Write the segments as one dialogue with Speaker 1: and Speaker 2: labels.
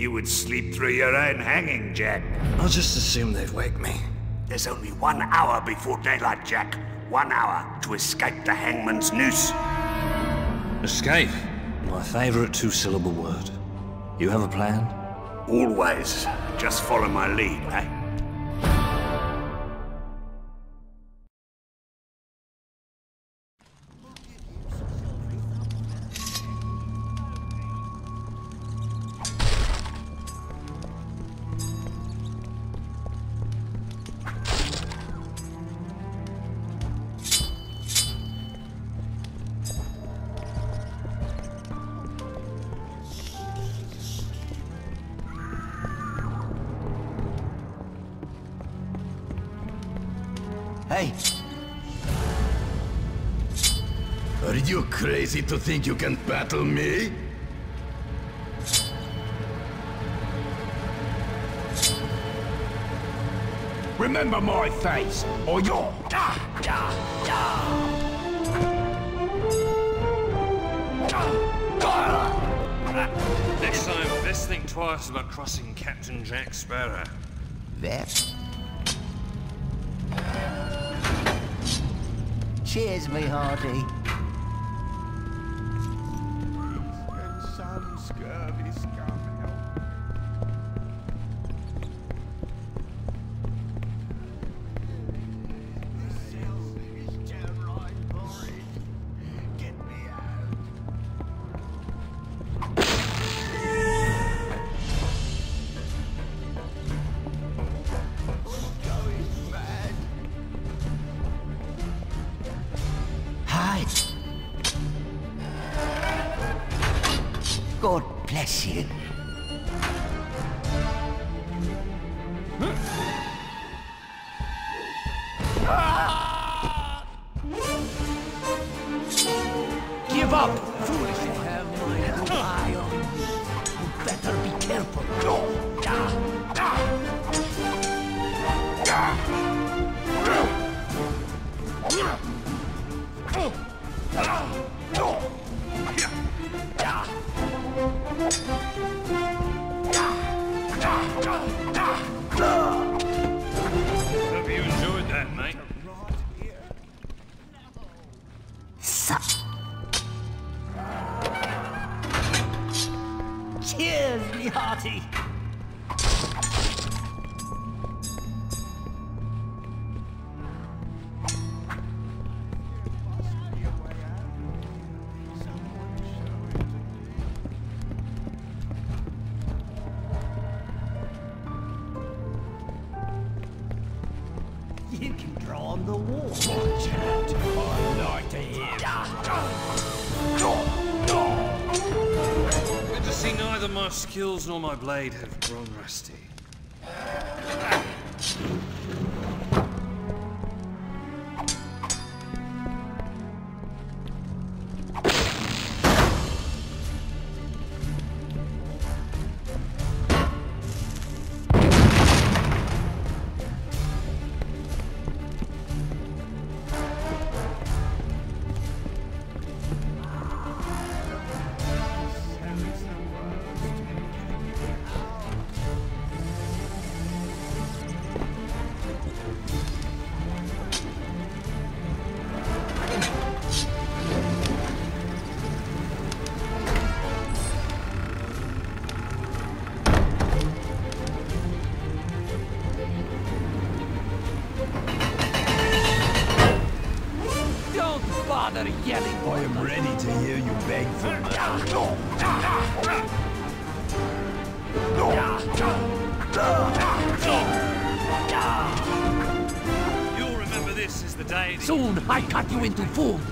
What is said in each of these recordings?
Speaker 1: you would sleep through your own hanging, Jack.
Speaker 2: I'll just assume they'd wake me.
Speaker 1: There's only one hour before daylight, Jack. One hour to escape the hangman's noose.
Speaker 2: Escape? My favorite two-syllable word. You have a plan?
Speaker 1: Always. Just follow my lead, eh?
Speaker 3: Crazy to think you can battle me? Remember my face, or you're...
Speaker 4: Next time, best think twice about crossing Captain Jack Sparrow.
Speaker 5: That? Cheers, me hearty.
Speaker 4: Skills my blade
Speaker 5: into food.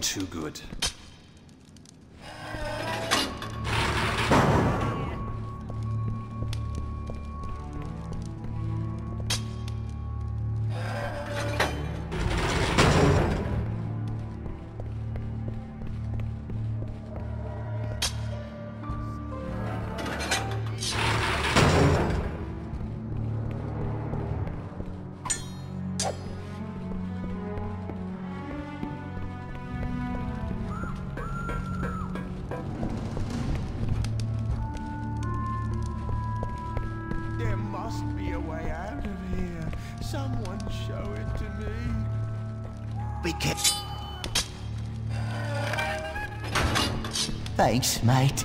Speaker 2: too good.
Speaker 5: Thanks, mate.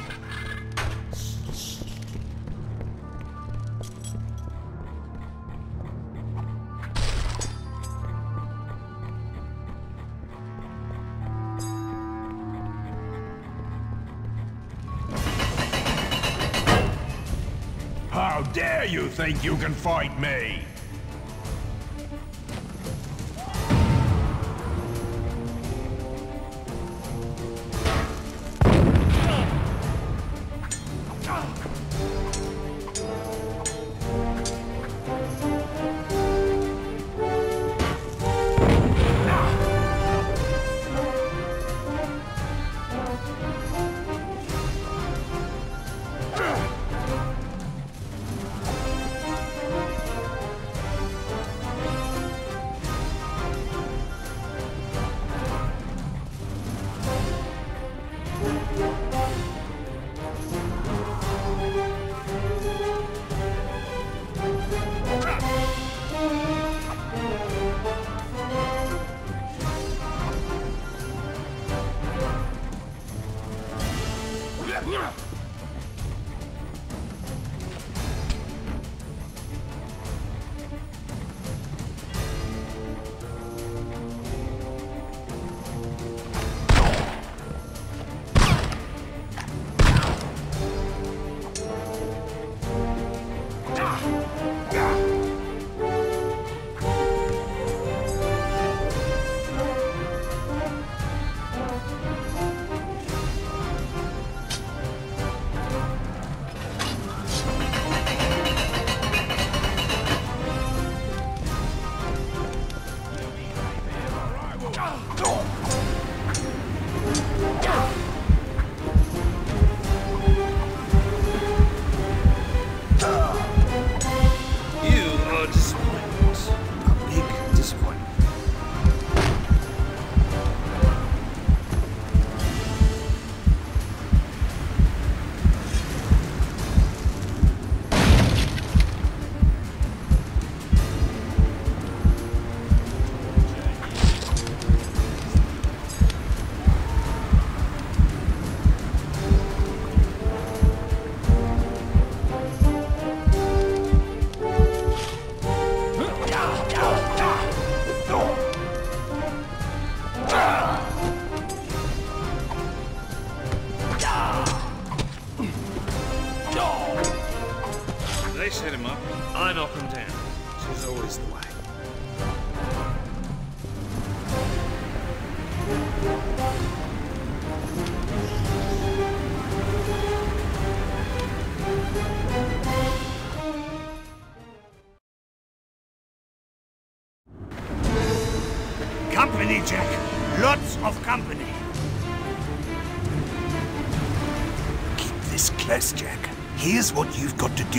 Speaker 4: How dare you think you can fight me?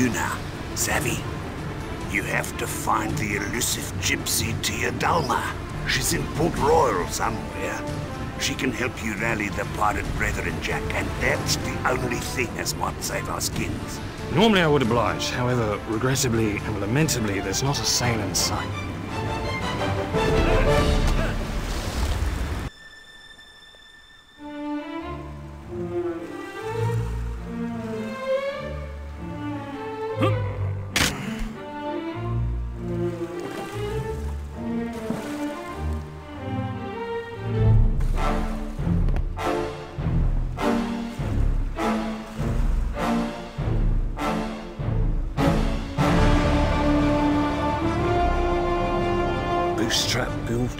Speaker 1: Now. Savvy? You have to find the elusive gypsy Tia Dalma. She's in Port Royal somewhere. She can help you rally the pirate brethren, Jack, and that's the only thing as might save our skins.
Speaker 2: Normally I would oblige, however, regrettably and lamentably, there's not a sail in sight.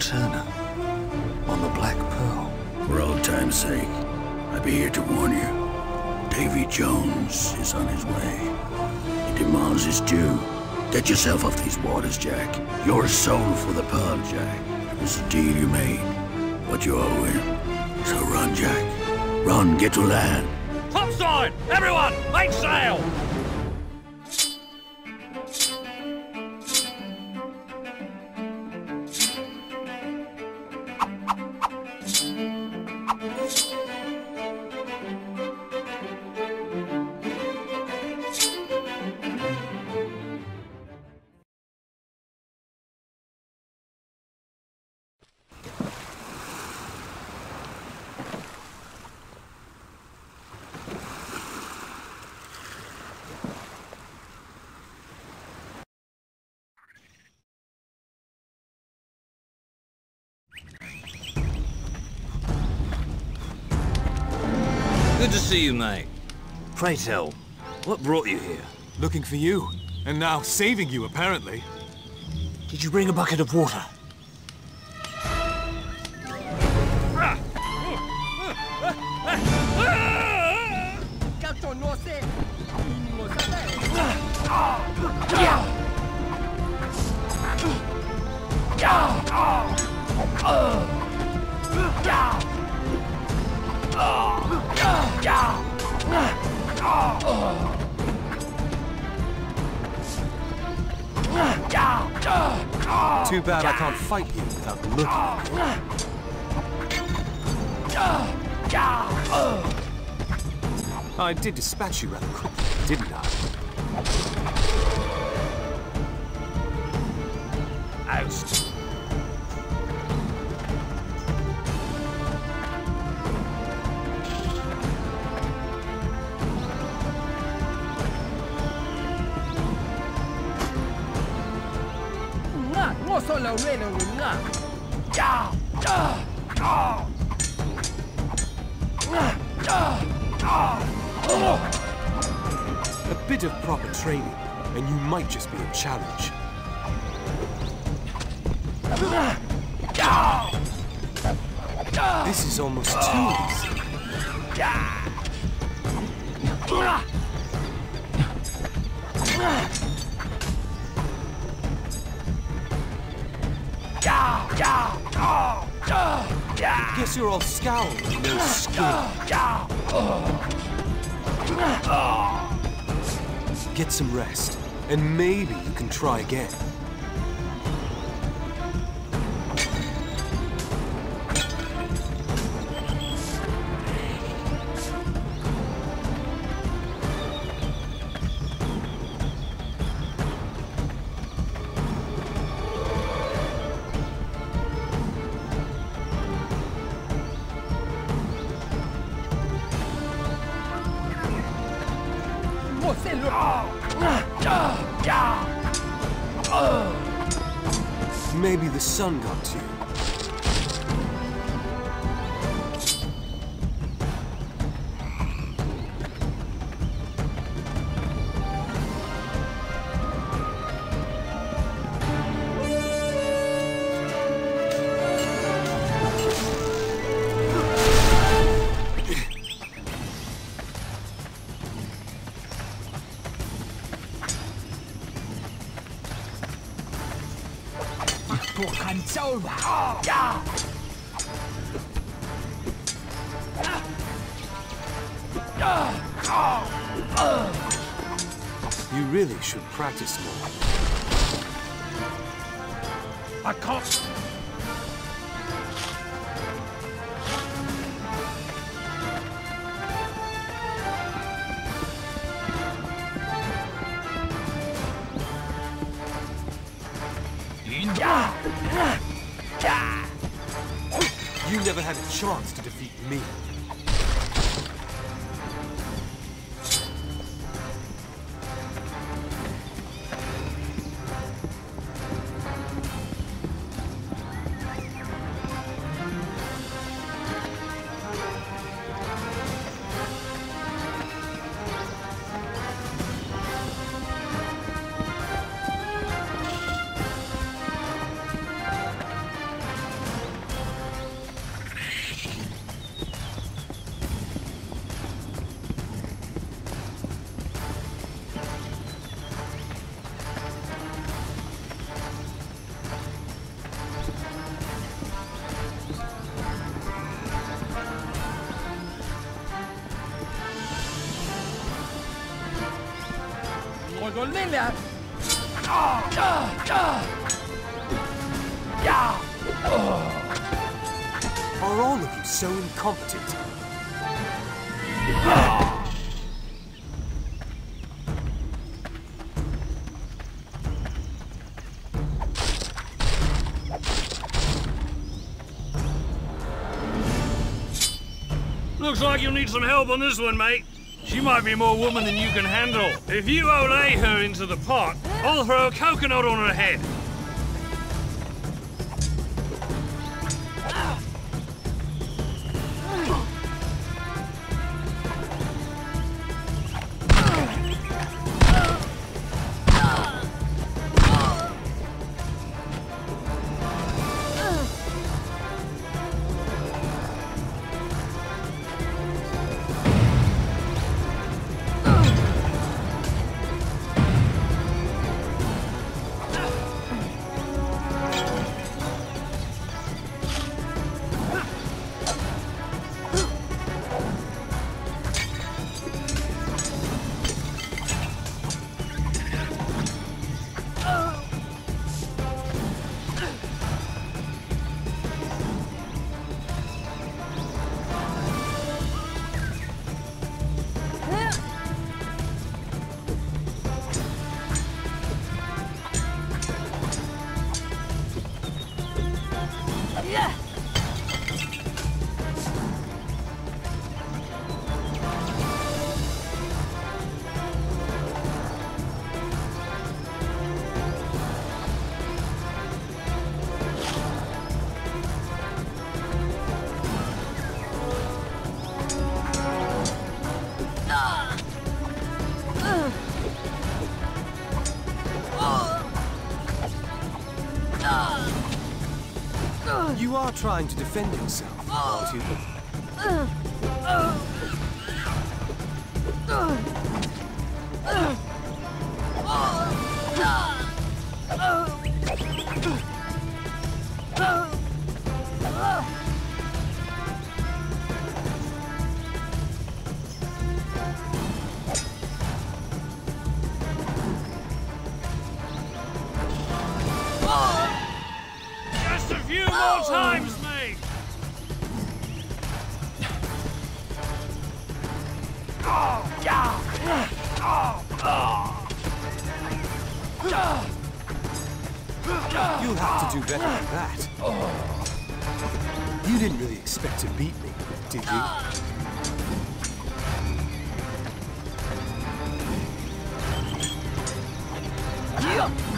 Speaker 2: Turner on the Black Pearl.
Speaker 6: For old time's sake, I be here to warn you. Davy Jones is on his way. He demands his due. Get yourself off these waters, Jack. You're a soul for the Pearl, Jack. It was a deal you made. What you owe him. So run, Jack. Run, get to land.
Speaker 4: Topside! Everyone, make sail!
Speaker 2: See you, mate. Pray tell, what brought you here?
Speaker 7: Looking for you, and now saving you, apparently.
Speaker 2: Did you bring a bucket of water?
Speaker 5: Canto
Speaker 7: Too bad I can't fight you without looking. I did dispatch you rather quickly, didn't I?
Speaker 4: Oust.
Speaker 7: Training, and you might just be a challenge. This is almost too and maybe you can try again.
Speaker 5: It's over. Yeah.
Speaker 7: You really should practice more.
Speaker 5: I can't.
Speaker 7: Had a chance to defeat me.
Speaker 2: Looks like you'll need some help on this one, mate. She might be more woman than you can handle. If you olay her into the pot, I'll throw a coconut on her head.
Speaker 7: Trying to defend himself, oh. aren't you? You'll have to do better than that. You didn't really expect to beat me, did you?
Speaker 2: You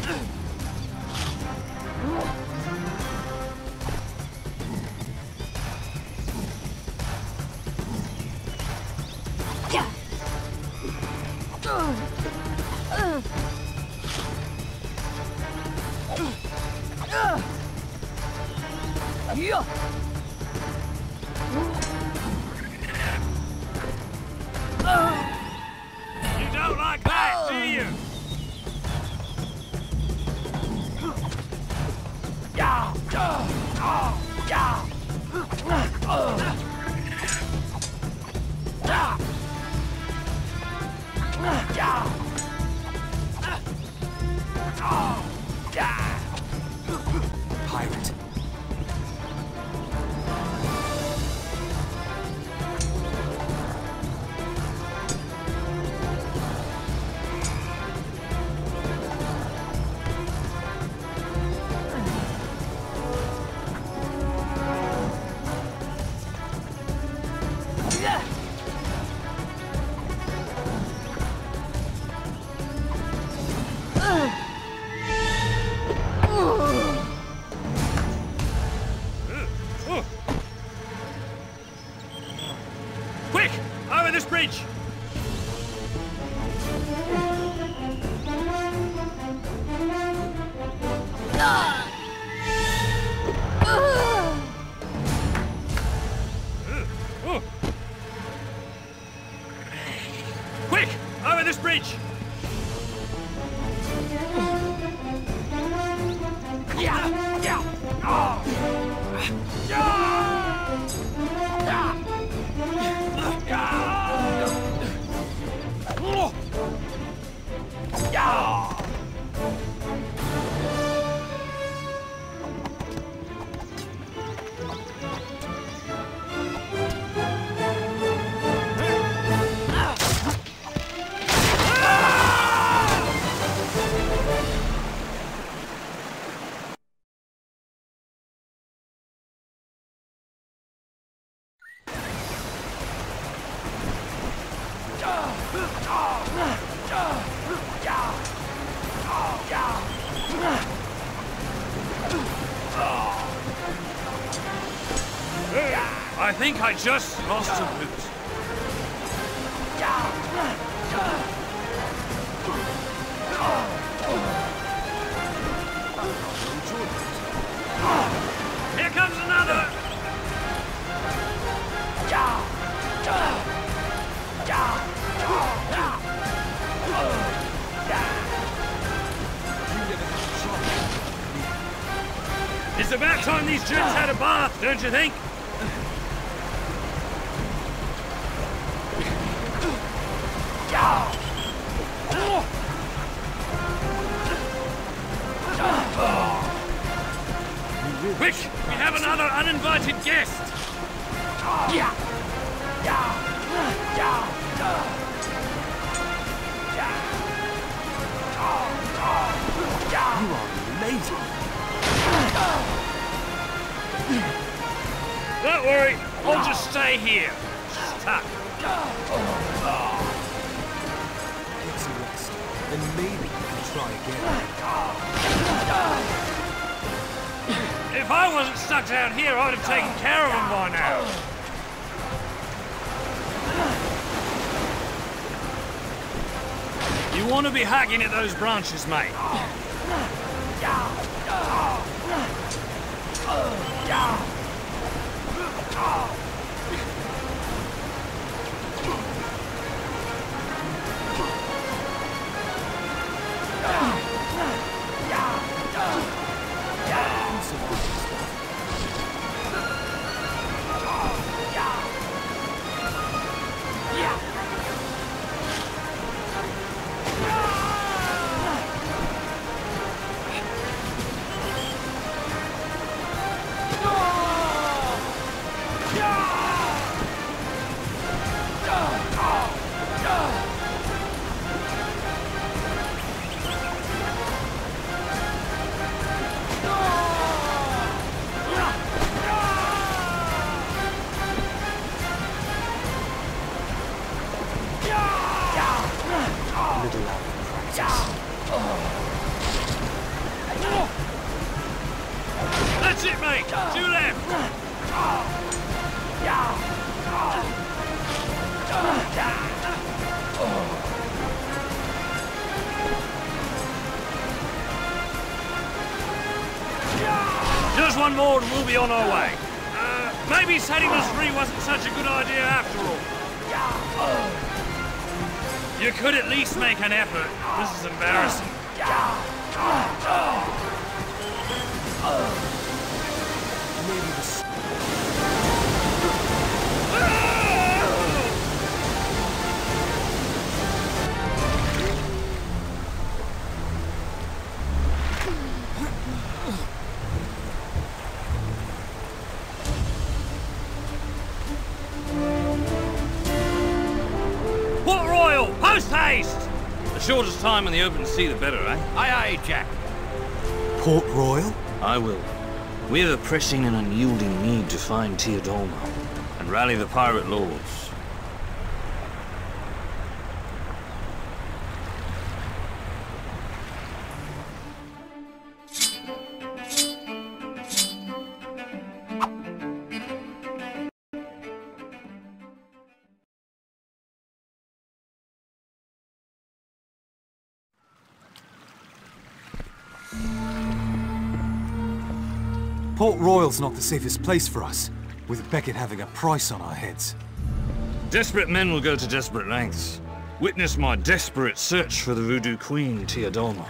Speaker 2: think I just lost a boot. Here comes another! It's about time these gents had a bath, don't you think? Want to be hacking at those branches, mate. On our way. Uh, maybe setting us free wasn't such a good idea after all. You could at least make an effort. This is embarrassing.
Speaker 8: The
Speaker 4: time in the open sea, the better, eh?
Speaker 5: Aye, aye, Jack.
Speaker 7: Port Royal?
Speaker 2: I will. We have a pressing and unyielding need to find Tia Dalma and rally the pirate lords.
Speaker 7: Port not the safest place for us, with Beckett having a price on our heads.
Speaker 2: Desperate men will go to desperate lengths. Witness my desperate search for the Voodoo Queen,
Speaker 4: Tia
Speaker 9: Dalma.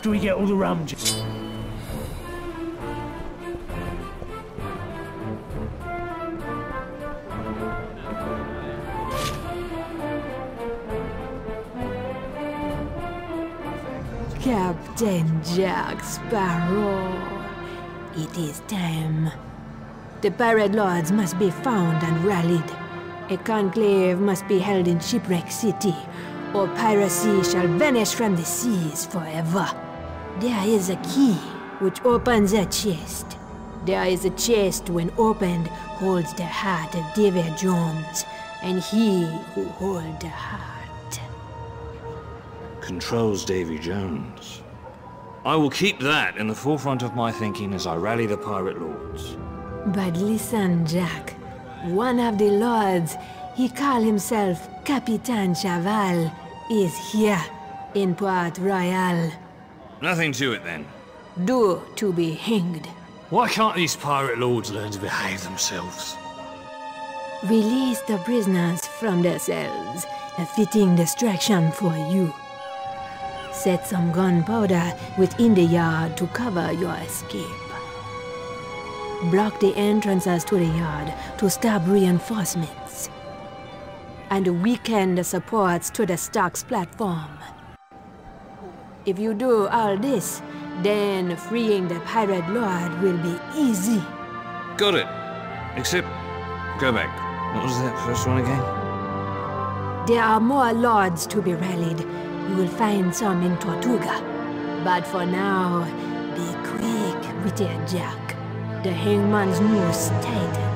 Speaker 9: After we get all the rum,
Speaker 10: Captain Jack Sparrow. It is time. The pirate lords must be found and rallied. A conclave must be held in Shipwreck City, or piracy shall vanish from the seas forever. There is a key which opens a chest. There is a chest when opened holds the heart of Davy Jones, and he who holds the heart
Speaker 2: Controls Davy Jones. I will keep that in the forefront of my thinking as I rally the pirate lords.
Speaker 10: But listen, Jack. One of the lords, he call himself Capitan Chevalle, is here in Port Royal.
Speaker 2: Nothing to it then.
Speaker 10: Due to be hanged.
Speaker 2: Why can't these pirate lords learn to behave themselves?
Speaker 10: Release the prisoners from their cells, a fitting distraction for you. Set some gunpowder within the yard to cover your escape. Block the entrances to the yard to stop reinforcements. And weaken the supports to the stocks platform. If you do all this, then freeing the pirate lord will be easy.
Speaker 2: Got it. Except, go back. What was that first one again?
Speaker 10: There are more lords to be rallied. You will find some in Tortuga. But for now, be quick with your jack. The hangman's noose tightens.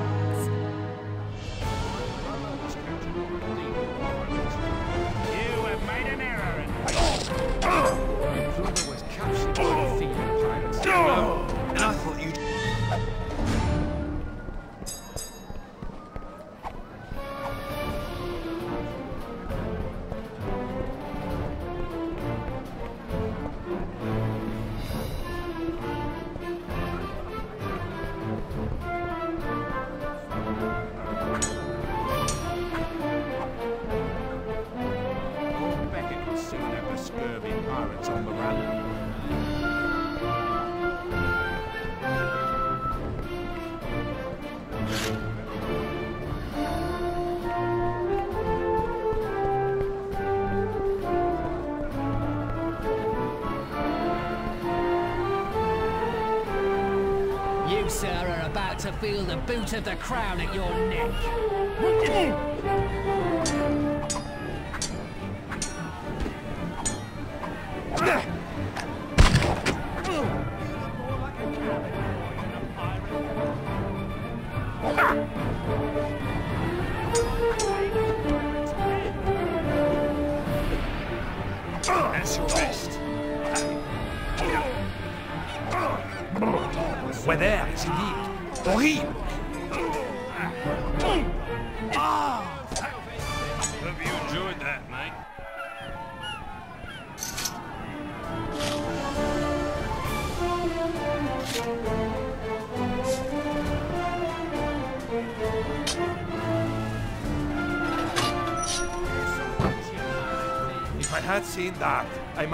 Speaker 3: The
Speaker 5: crown at your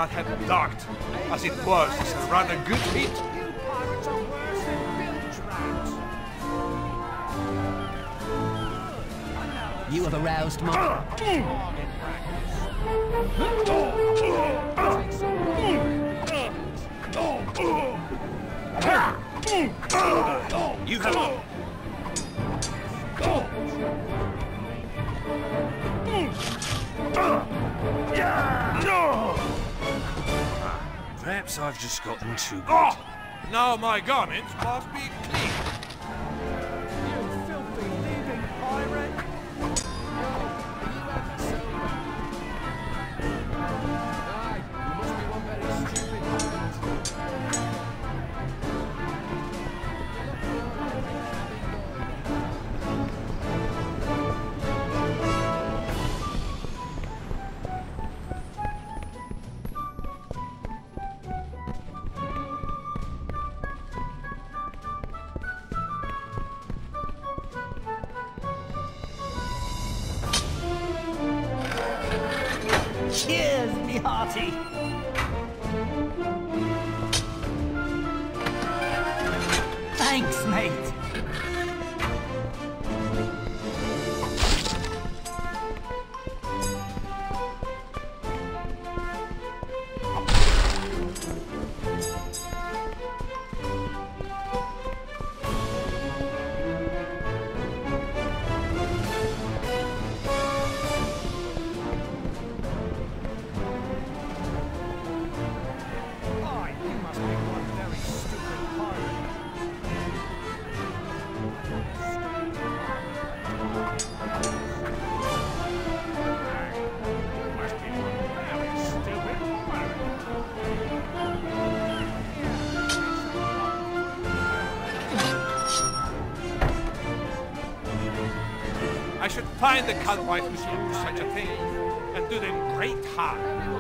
Speaker 3: might have ducked. As it was,
Speaker 5: me
Speaker 3: find the culprits who should do such a thing, and do them great harm.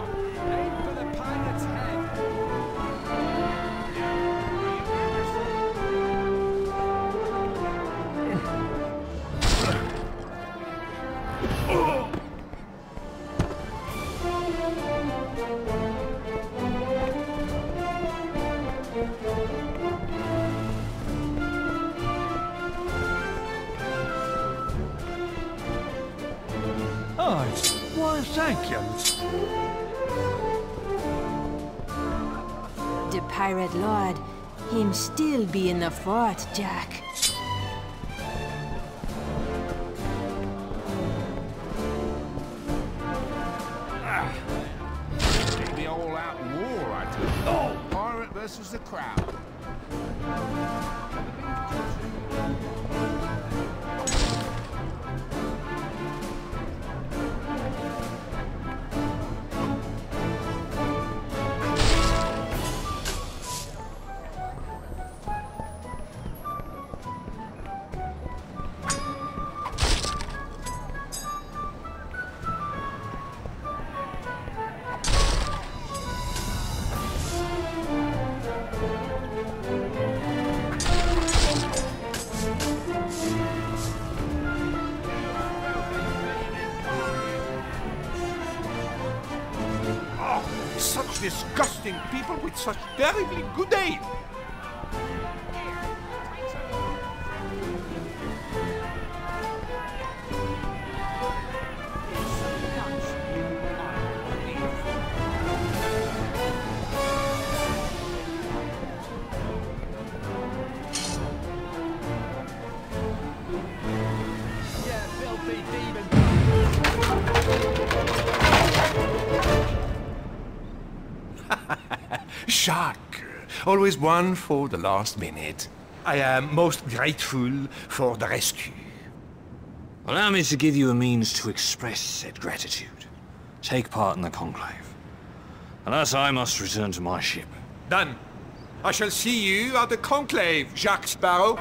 Speaker 10: Fort, Jack.
Speaker 3: Such terribly good always one for the last minute. I am most grateful for the rescue.
Speaker 2: Allow me to give you a means to express said gratitude. Take part in the conclave. Alas, I must return to my ship.
Speaker 3: Done.
Speaker 11: I shall see you at the conclave, Jacques Sparrow.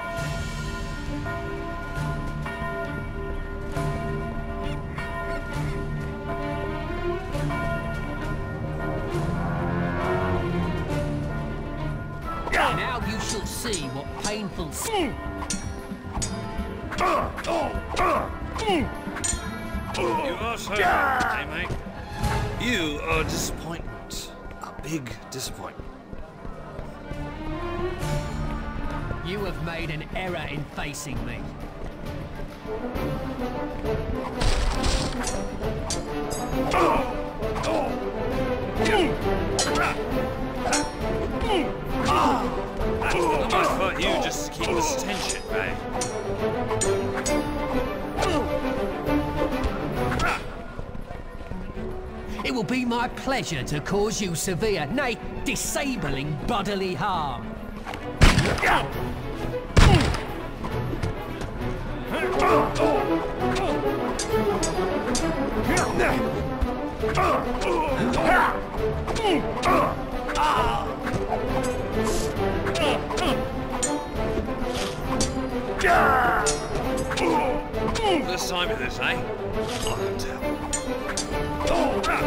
Speaker 2: Big disappointment.
Speaker 3: You have made an error in facing me.
Speaker 2: I might fight you just keep this tension, mate.
Speaker 3: It will be my pleasure to cause you severe, nay, disabling bodily harm.
Speaker 2: First time this, eh? I can tell. I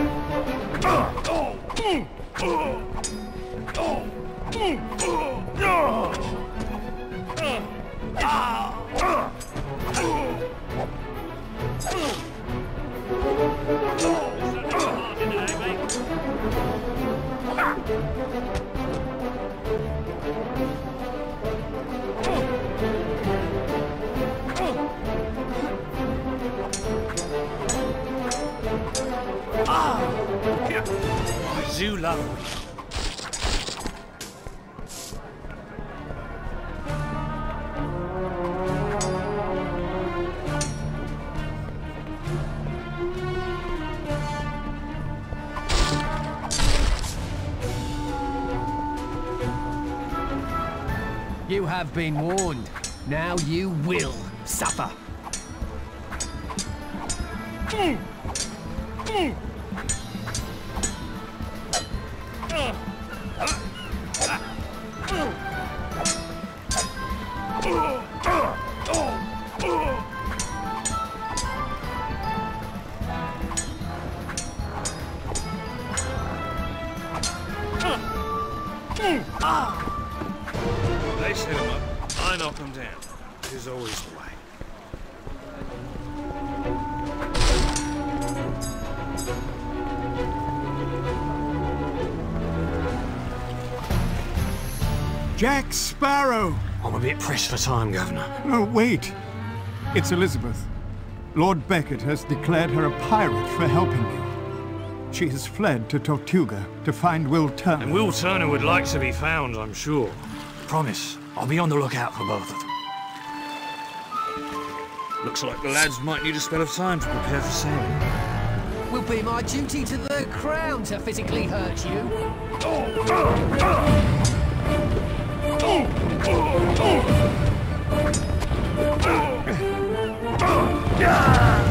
Speaker 2: love it.
Speaker 3: You have been warned. Now you will suffer.
Speaker 2: They
Speaker 12: for time, Governor.
Speaker 7: Oh, wait. It's Elizabeth. Lord Beckett has declared her a pirate for helping you. She has fled to Tortuga to find Will Turner.
Speaker 2: And Will Turner would like to be found, I'm sure.
Speaker 12: Promise, I'll be on the lookout for both of them.
Speaker 2: Looks like the lads might need a spell of time to prepare for sailing.
Speaker 3: Will be my duty to the crown to physically hurt you. Oh, oh, oh, yeah!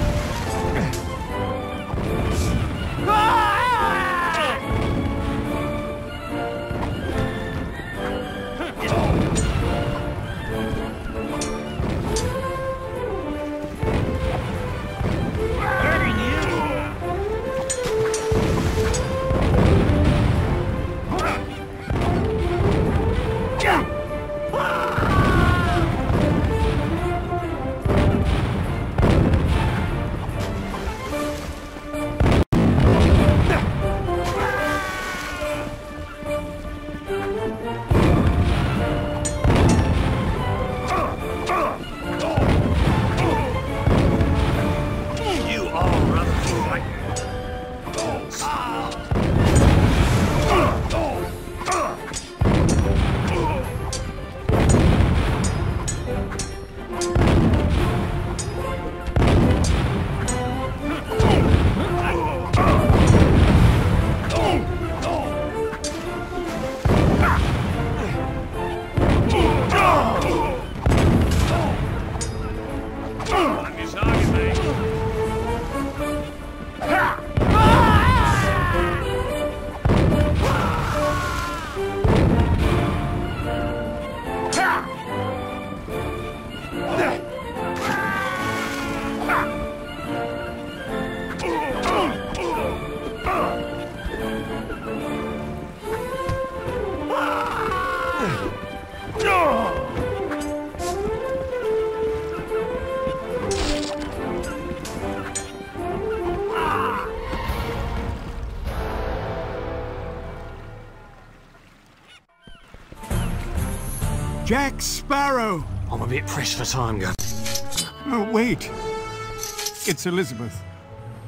Speaker 13: Jack Sparrow!
Speaker 2: I'm a bit pressed for time, Governor.
Speaker 13: Oh, wait. It's Elizabeth.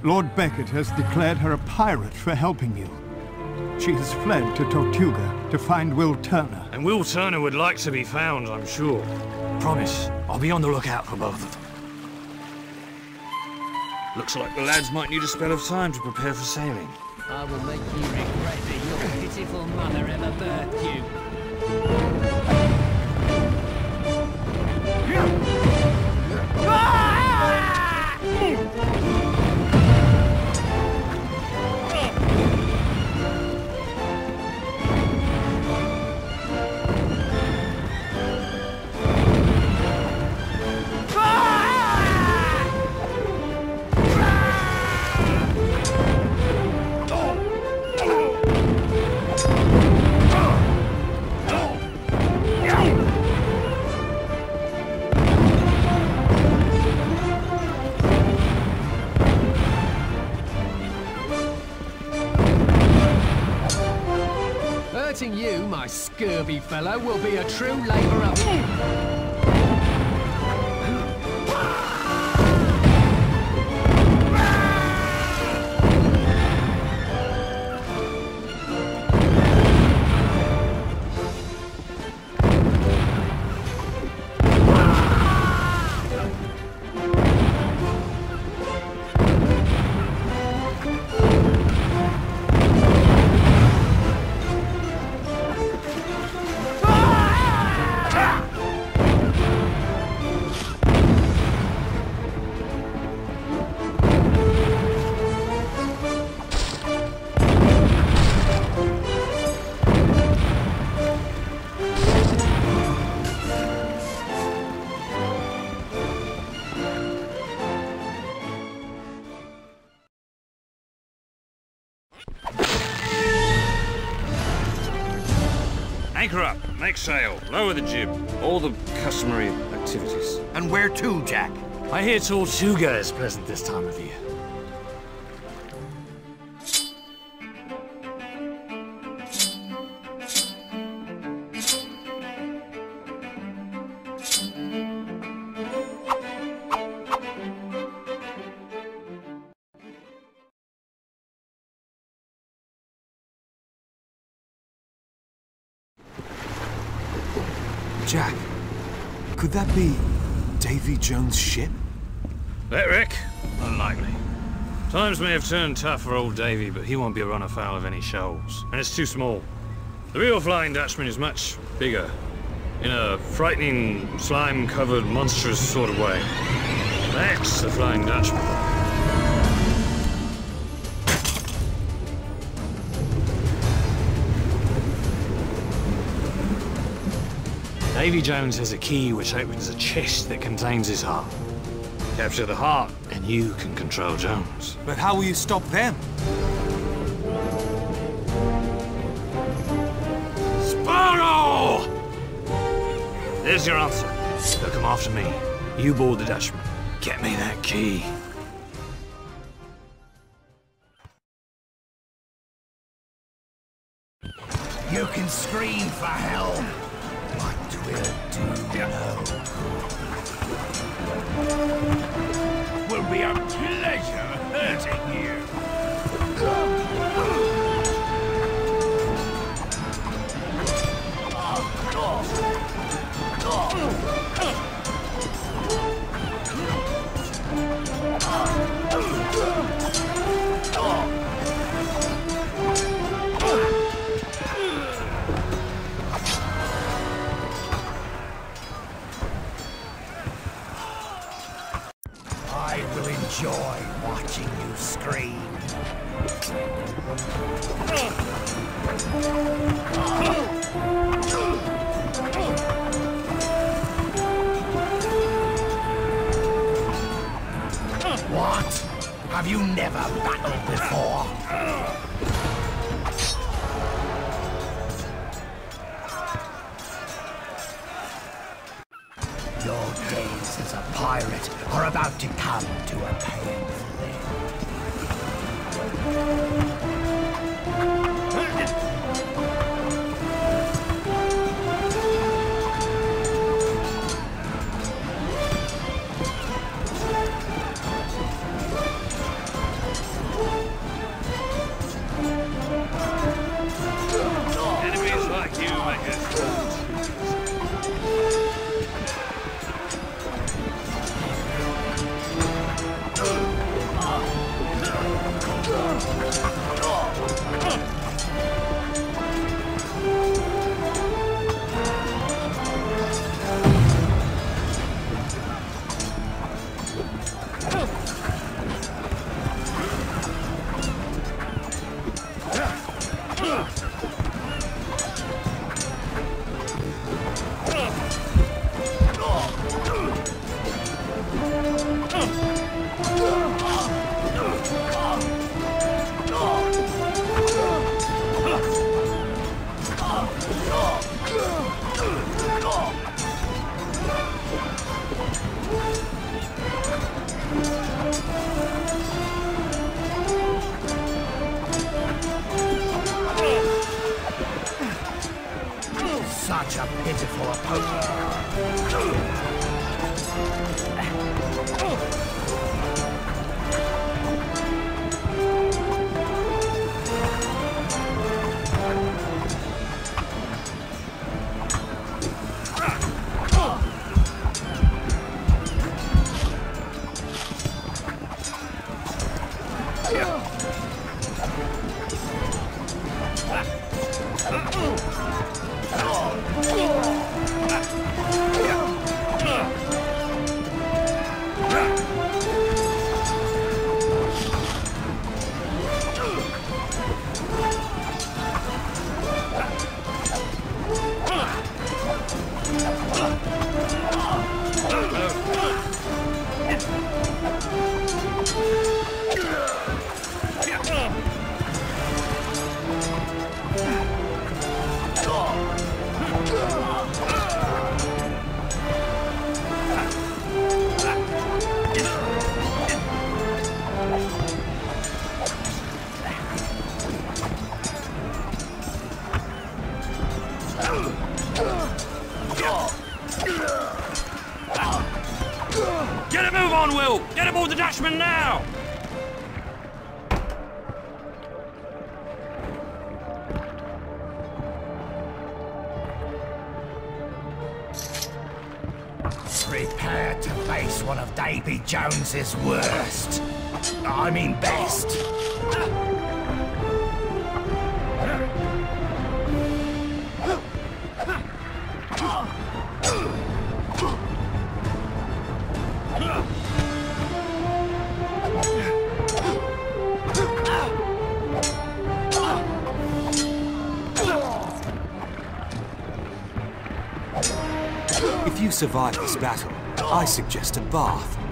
Speaker 13: Lord Beckett has declared her a pirate for helping you. She has fled to Tortuga to find Will Turner.
Speaker 2: And Will Turner would like to be found, I'm sure. Promise, I'll be on the lookout for both of them. Looks like the lads might need a spell of time to prepare for sailing.
Speaker 3: I will make you regret that your pitiful mother ever birthed you. Scurvy fellow, will be a true labour
Speaker 2: make sail, lower the jib, all the customary activities.
Speaker 5: And where to, Jack?
Speaker 2: I hear it's all Tortuga is pleasant this time of year.
Speaker 7: Jones' ship?
Speaker 2: That wreck? Unlikely. Times may have turned tough for old Davy, but he won't be a run afoul of any shoals. And it's too small. The real Flying Dutchman is much bigger. In a frightening, slime-covered, monstrous sort of way. That's the Flying Dutchman. Davy Jones has a key which opens a chest that contains his heart. Capture the heart, and you can control Jones.
Speaker 7: But how will you stop them?
Speaker 2: Sparrow! There's your answer. They'll come after me. You board the Dutchman. Get me that key.
Speaker 5: You can scream for help. Will
Speaker 14: be a pleasure hurting you.
Speaker 5: You never battled before? Your days as a pirate are about to come to a painful end. prepared to face one of Davy Jones's worst. I mean best.
Speaker 7: If you survive this battle, I suggest a bath.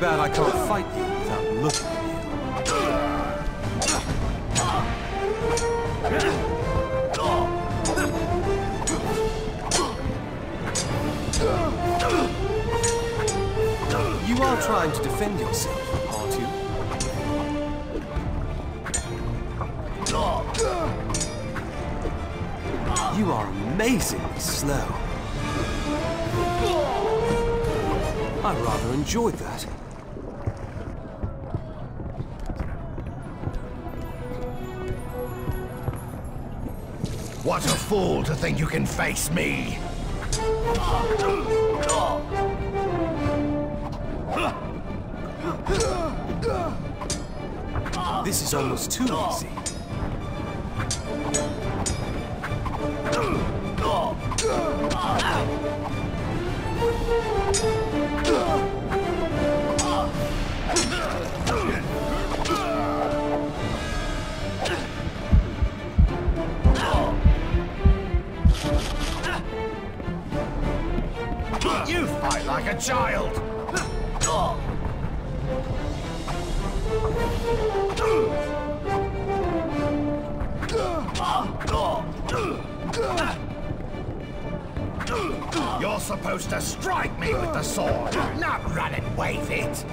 Speaker 7: Bad I can't fight you without looking at you. You are trying to defend yourself, aren't you? You are amazingly slow. I rather enjoyed that.
Speaker 5: Fool to think you can face me!
Speaker 7: This is almost too easy.
Speaker 5: You fight like a child! You're supposed to strike me with the sword, not run and wave it!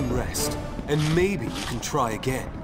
Speaker 7: Some rest, and maybe you can try again.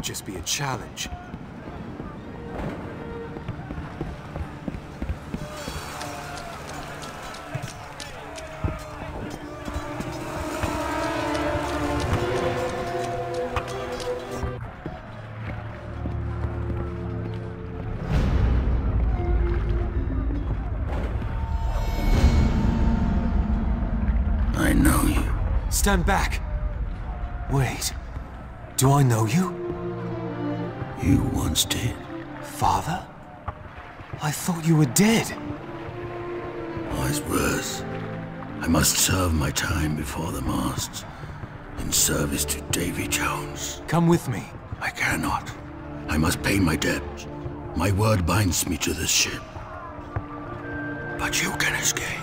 Speaker 7: Might just be a challenge.
Speaker 6: I know you.
Speaker 7: Stand back! Wait. Do I know you?
Speaker 6: Did.
Speaker 7: Father? I thought you were dead.
Speaker 6: Oh, Wise worse. I must serve my time before the masts. In service to Davy Jones.
Speaker 7: Come with me.
Speaker 6: I cannot. I must pay my debt. My word binds me to this ship. But you can escape.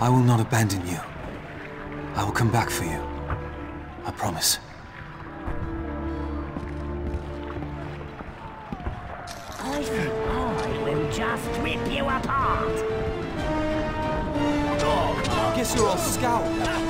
Speaker 7: I will not abandon you. I will come back for you. I
Speaker 15: will just rip you apart.
Speaker 3: Guess you're all scout.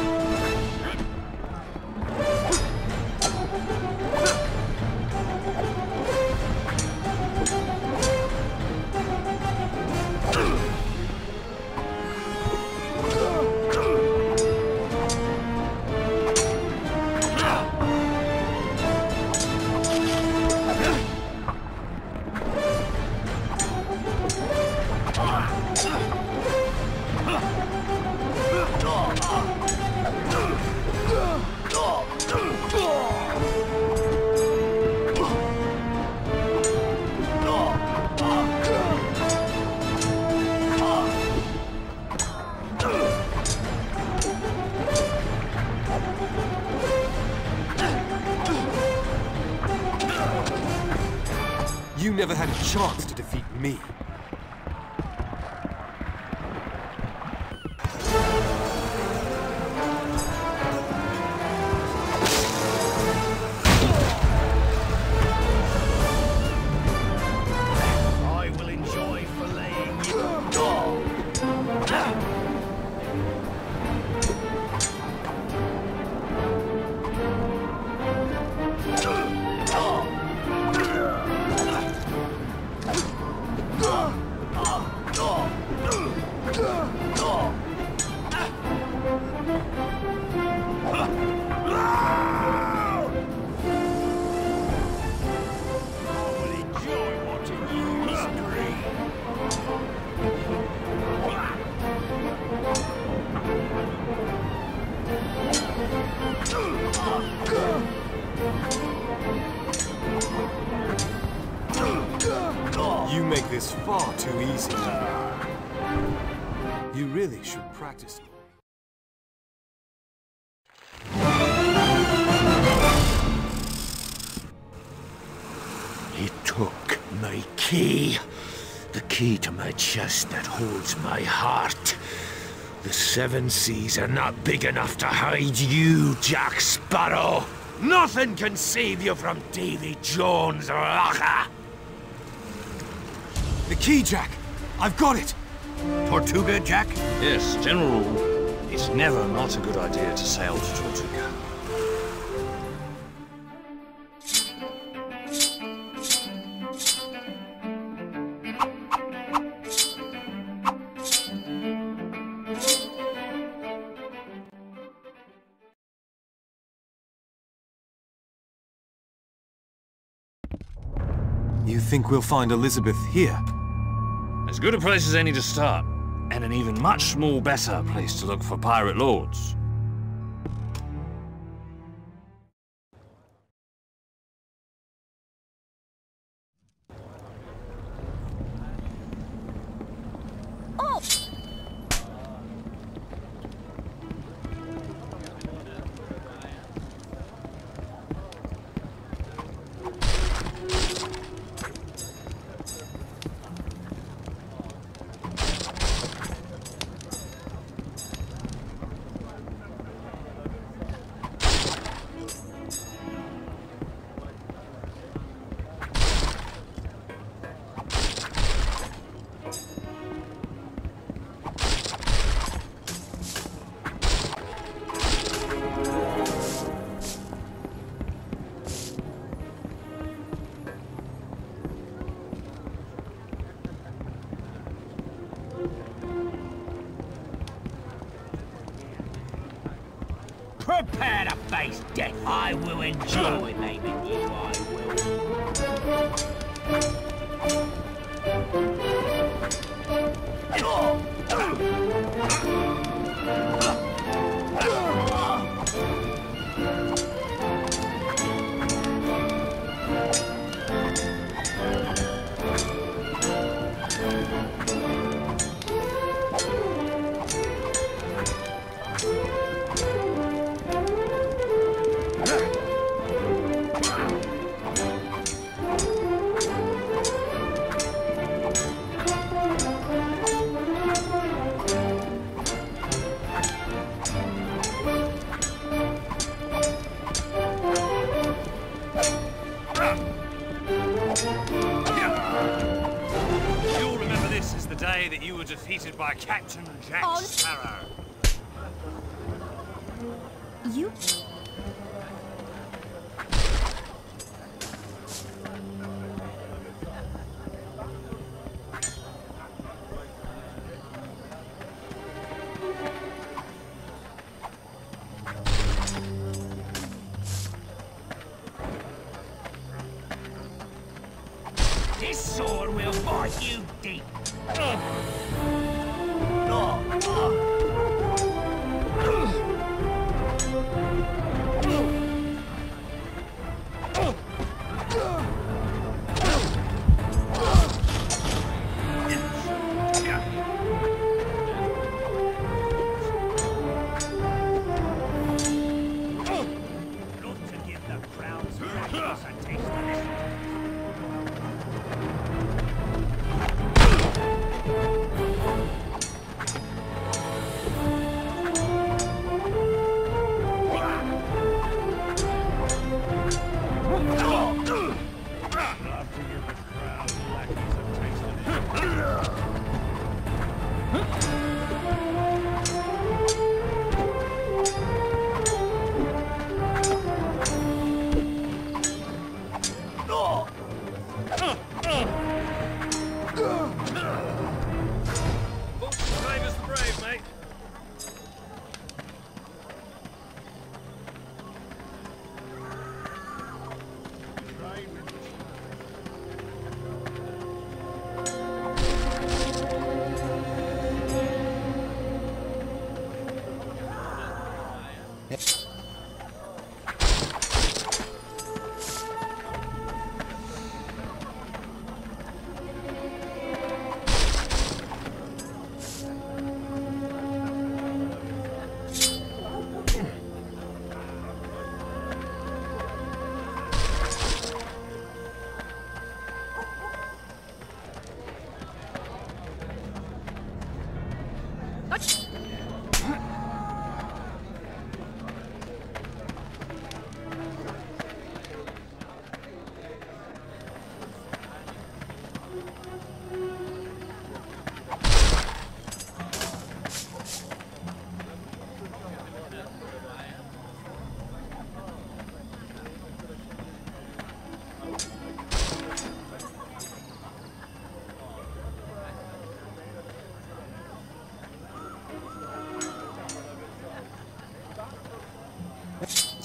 Speaker 3: Seven seas are not big enough to hide you, Jack Sparrow. Nothing can save you from Davy Jones' locker.
Speaker 7: The key, Jack! I've got it!
Speaker 3: Tortuga, Jack?
Speaker 2: Yes, general rule. It's never not a good idea to sail to Tortuga.
Speaker 7: Think we'll find Elizabeth here?
Speaker 2: As good a place as any to start, and an even much more better place to look for pirate lords.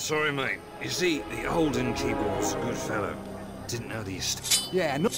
Speaker 2: Sorry, mate. You see, the old innkeeper was a good fellow. Didn't know the estate.
Speaker 3: Yeah, no.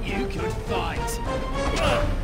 Speaker 16: You could fight!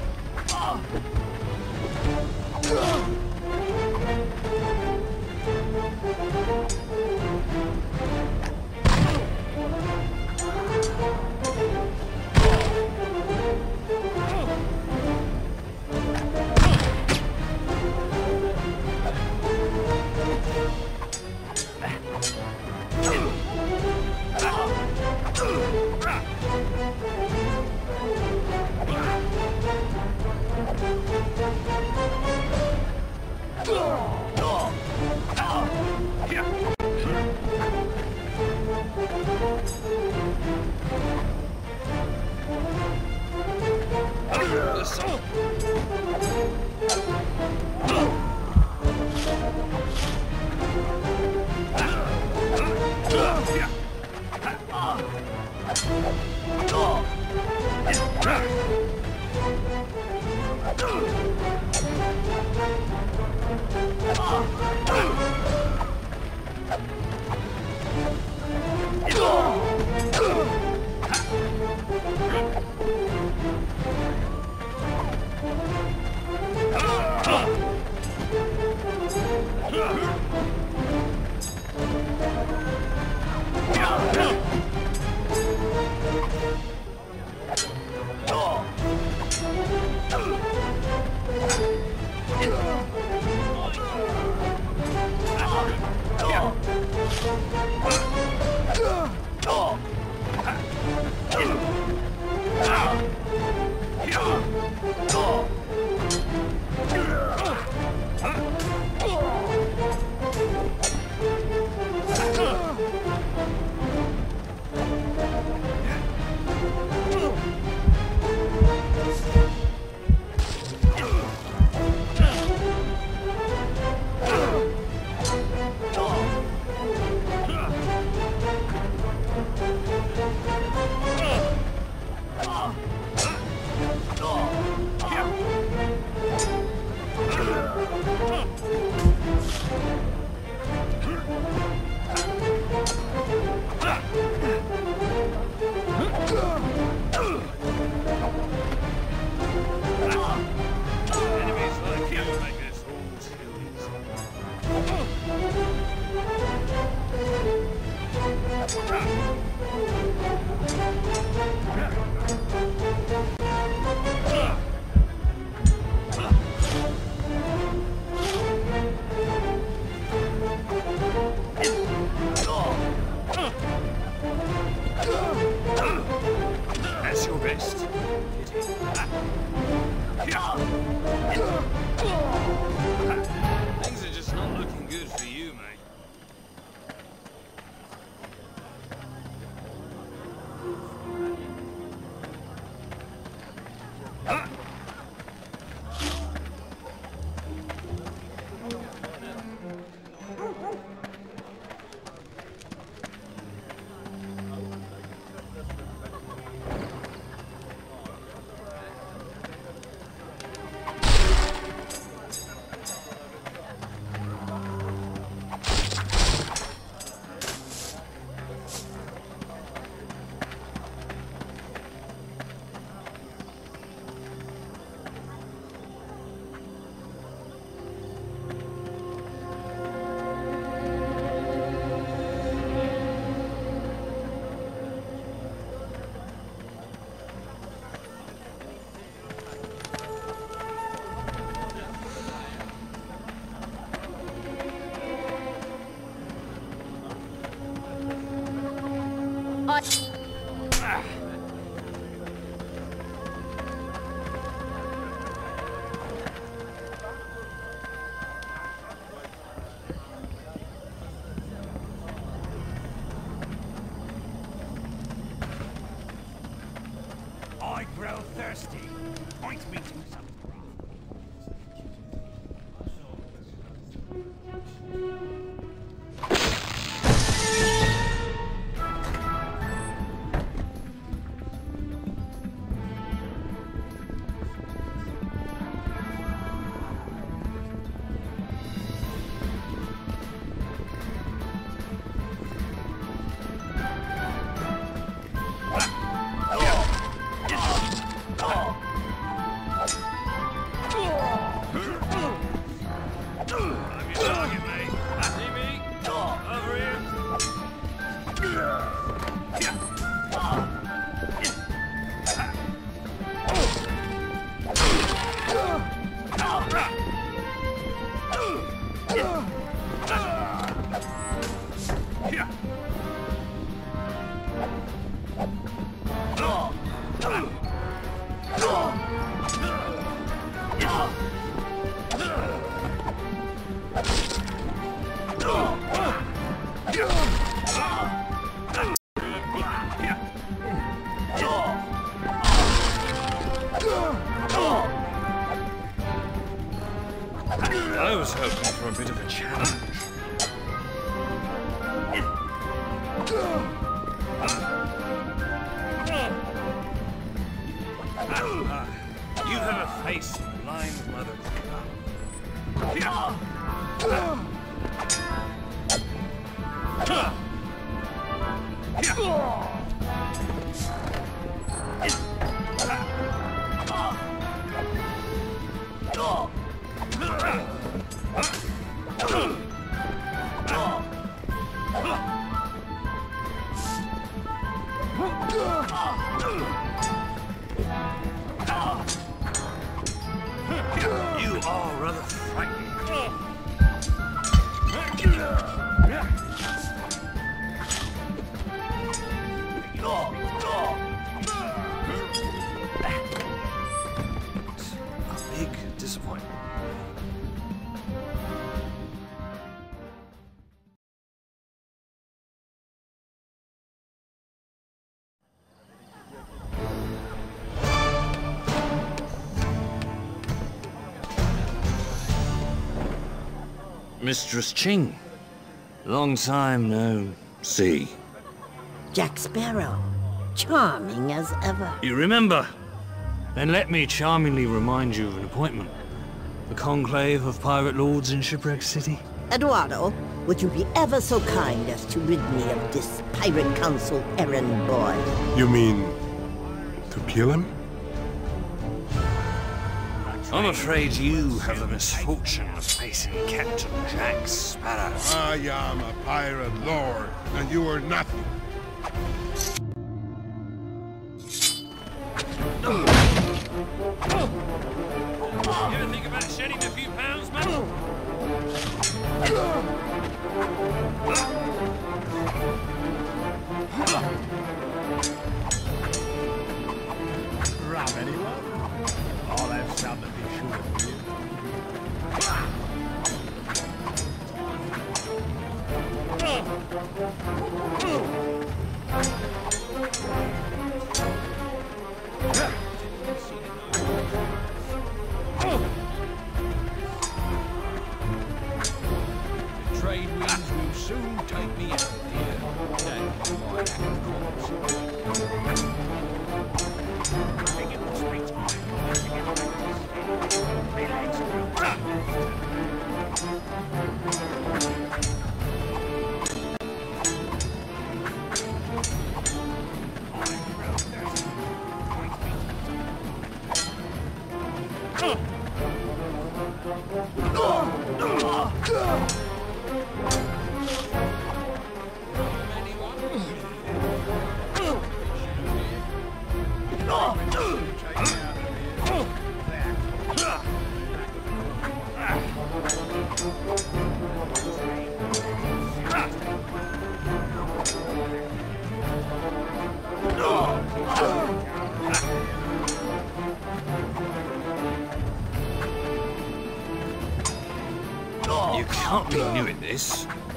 Speaker 5: I
Speaker 2: Mistress Ching. Long time no see.
Speaker 17: Jack Sparrow. Charming as ever.
Speaker 2: You remember? Then let me charmingly remind you of an appointment. The conclave of pirate lords in Shipwreck City.
Speaker 17: Eduardo, would you be ever so kind as to rid me of this pirate council errand boy?
Speaker 18: You mean to kill him?
Speaker 2: I'm afraid you have the misfortune of facing Captain Jack Sparrow.
Speaker 18: I am a pirate lord, and you are nothing.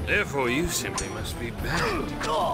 Speaker 5: Therefore, you simply must be bad.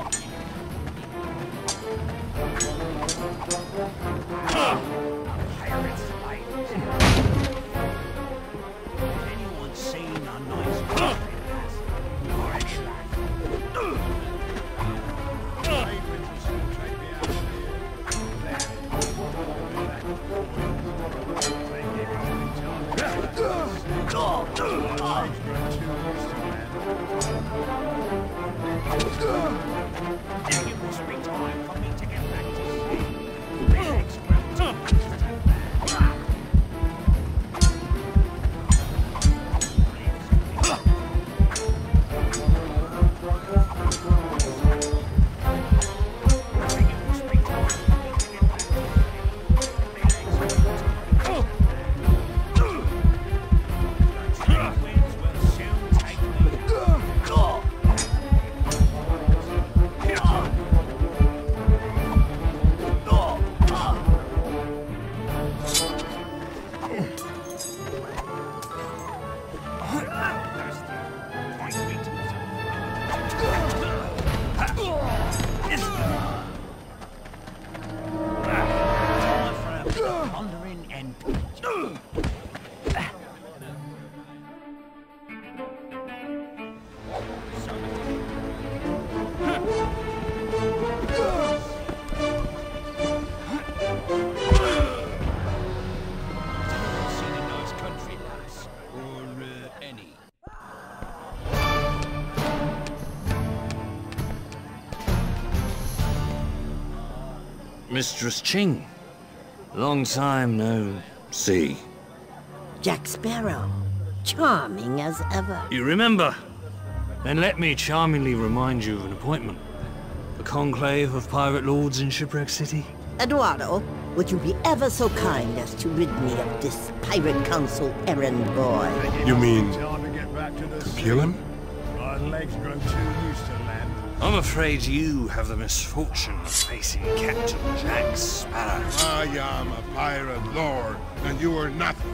Speaker 5: Mistress Ching. Long time no see.
Speaker 17: Jack Sparrow. Charming as ever.
Speaker 5: You remember? Then let me charmingly remind you of an appointment. The conclave of pirate lords in Shipwreck City.
Speaker 17: Eduardo, would you be ever so kind as to rid me of this pirate council errand boy?
Speaker 18: You mean
Speaker 19: Time to get back to the
Speaker 18: to kill him?
Speaker 5: I'm afraid you have the misfortune of facing Captain Jack Sparrow.
Speaker 18: I am a pirate lord, and you are nothing.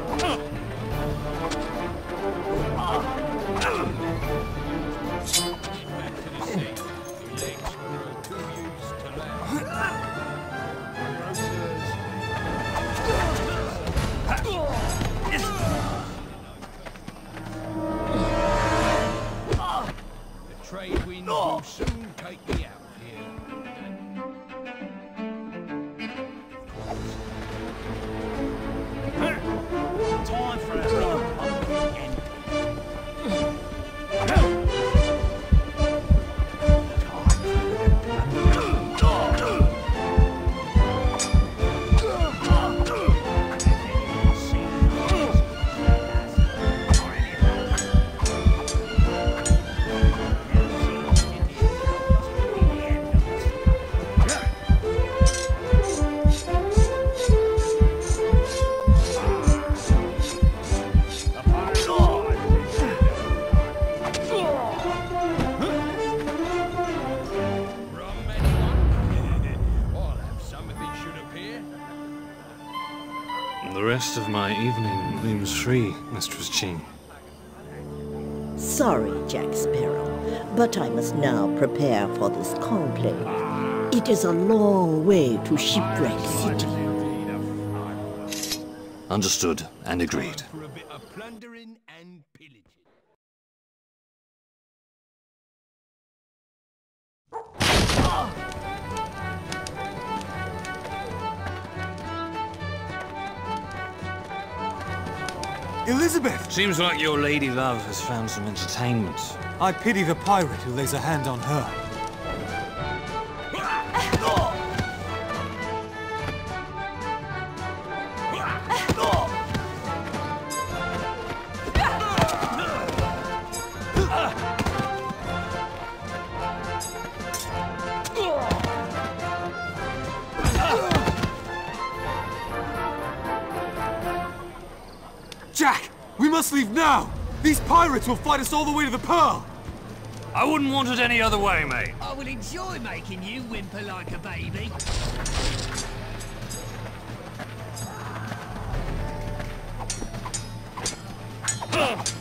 Speaker 2: evening looms free, Mistress Ching.
Speaker 17: Sorry, Jack Sparrow, but I must now prepare for this conclave. It is a long way to Shipwreck City.
Speaker 2: Understood and agreed.
Speaker 7: Elizabeth!
Speaker 2: Seems like your lady love has found some entertainment.
Speaker 7: I pity the pirate who lays a hand on her. Must leave now! These pirates will fight us all the way to the Pearl!
Speaker 2: I wouldn't want it any other way, mate.
Speaker 5: I will enjoy making you whimper like a baby.
Speaker 3: Fool!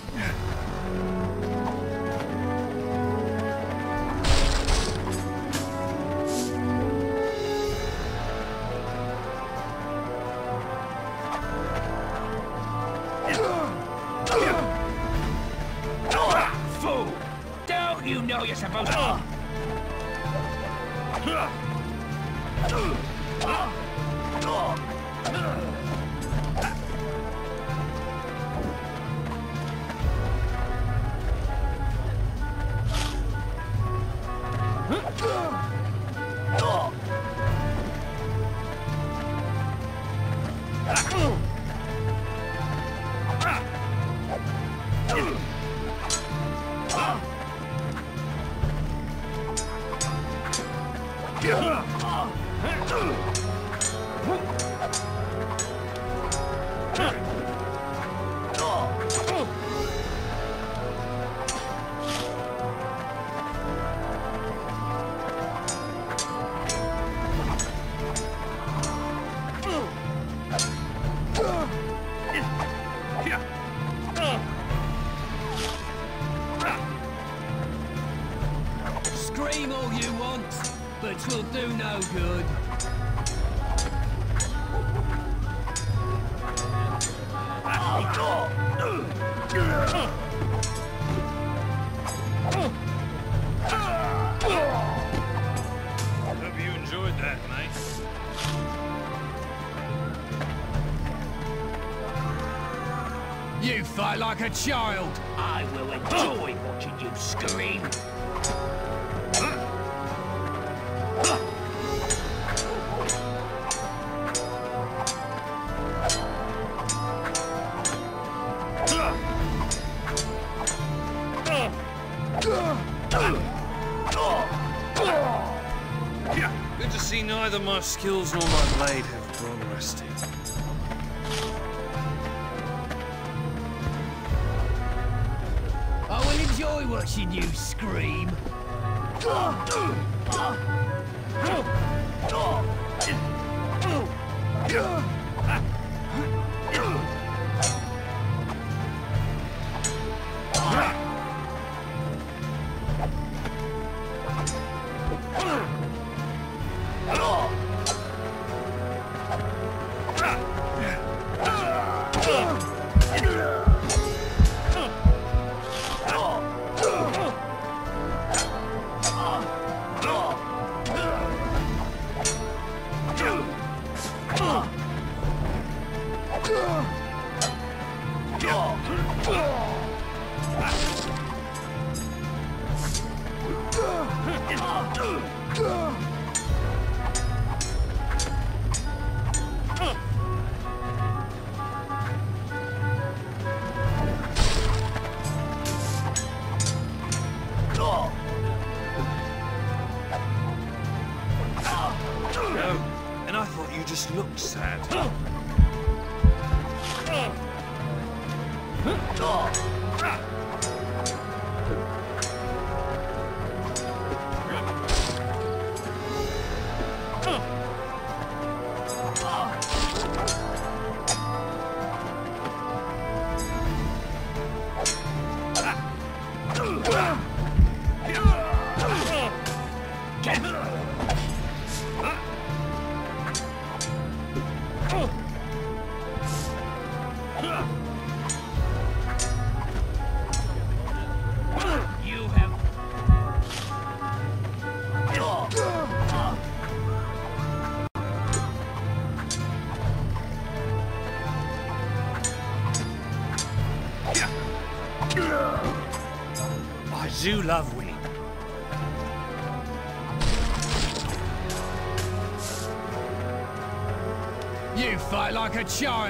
Speaker 3: Scream all you want, but you'll do no good. Child.
Speaker 20: I will enjoy watching you scream.
Speaker 2: Good to see neither my skills nor my blade
Speaker 5: watching you scream. Fight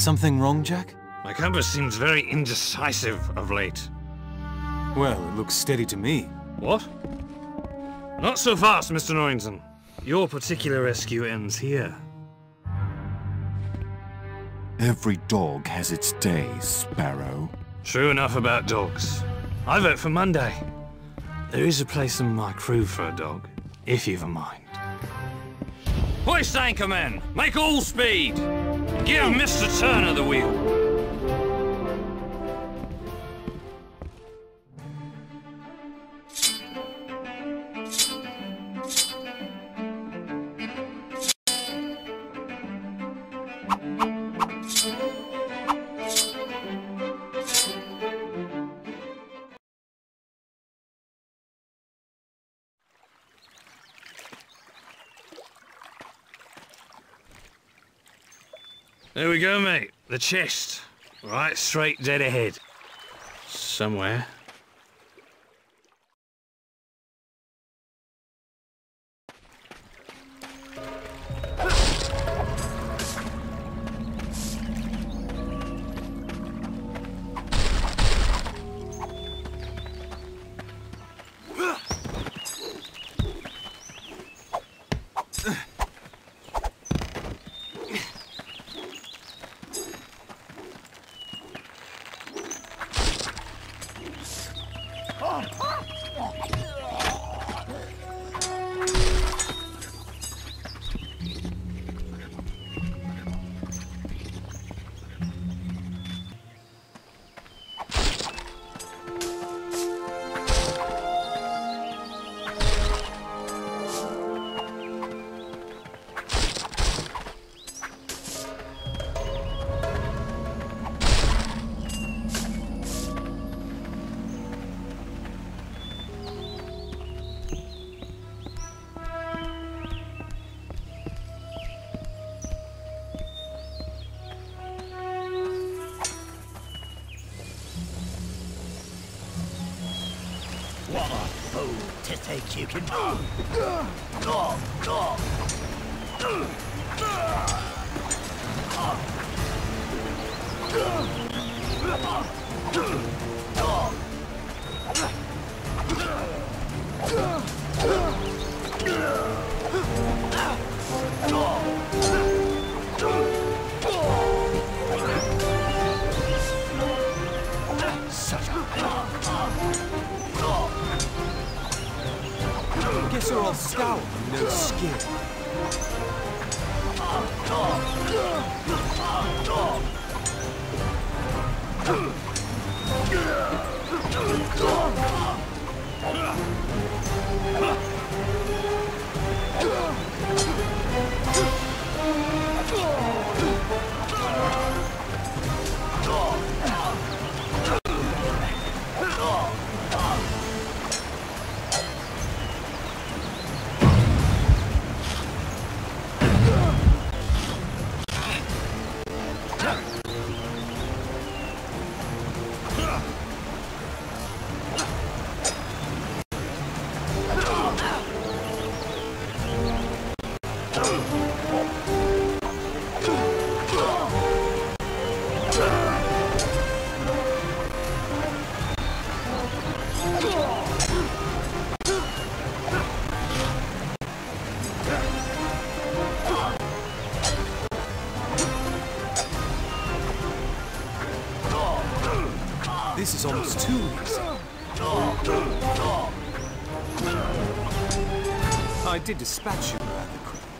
Speaker 7: Something wrong, Jack?
Speaker 2: My compass seems very indecisive of late.
Speaker 7: Well, it looks steady to me.
Speaker 2: What? Not so fast, Mr. Norrington. Your particular rescue ends here.
Speaker 21: Every dog has its day, Sparrow.
Speaker 2: True enough about dogs. I vote for Monday. There is a place in my crew for a dog, if you've a mind. Hoist anchor, men! Make all speed! Give Mr. Turner of the wheel! Go, mate. The chest. Right straight dead ahead. Somewhere.
Speaker 7: Think you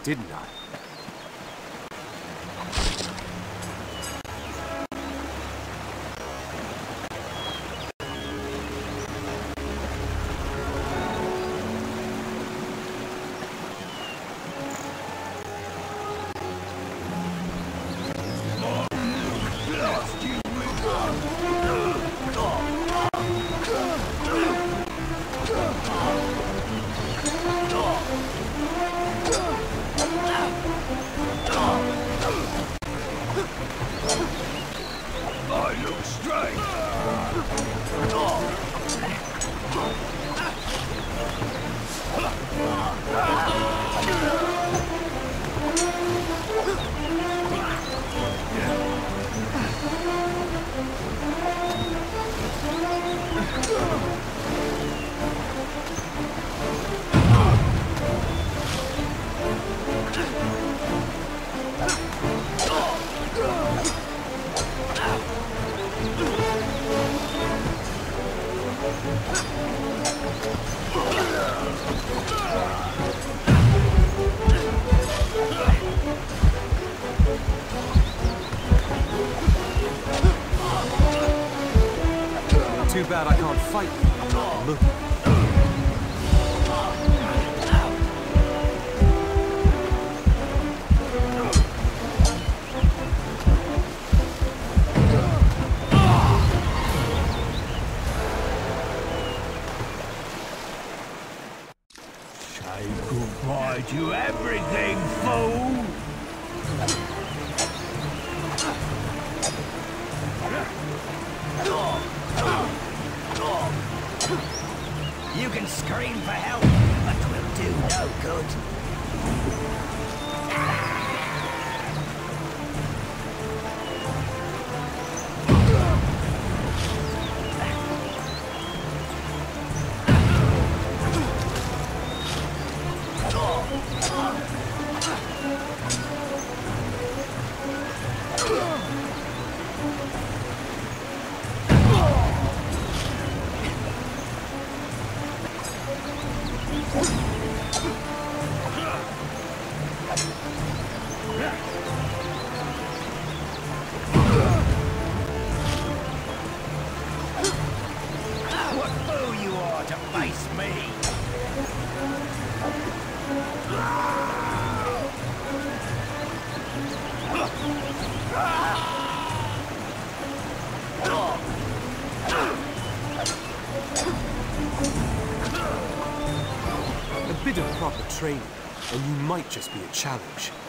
Speaker 5: didn't I? Might just be a challenge.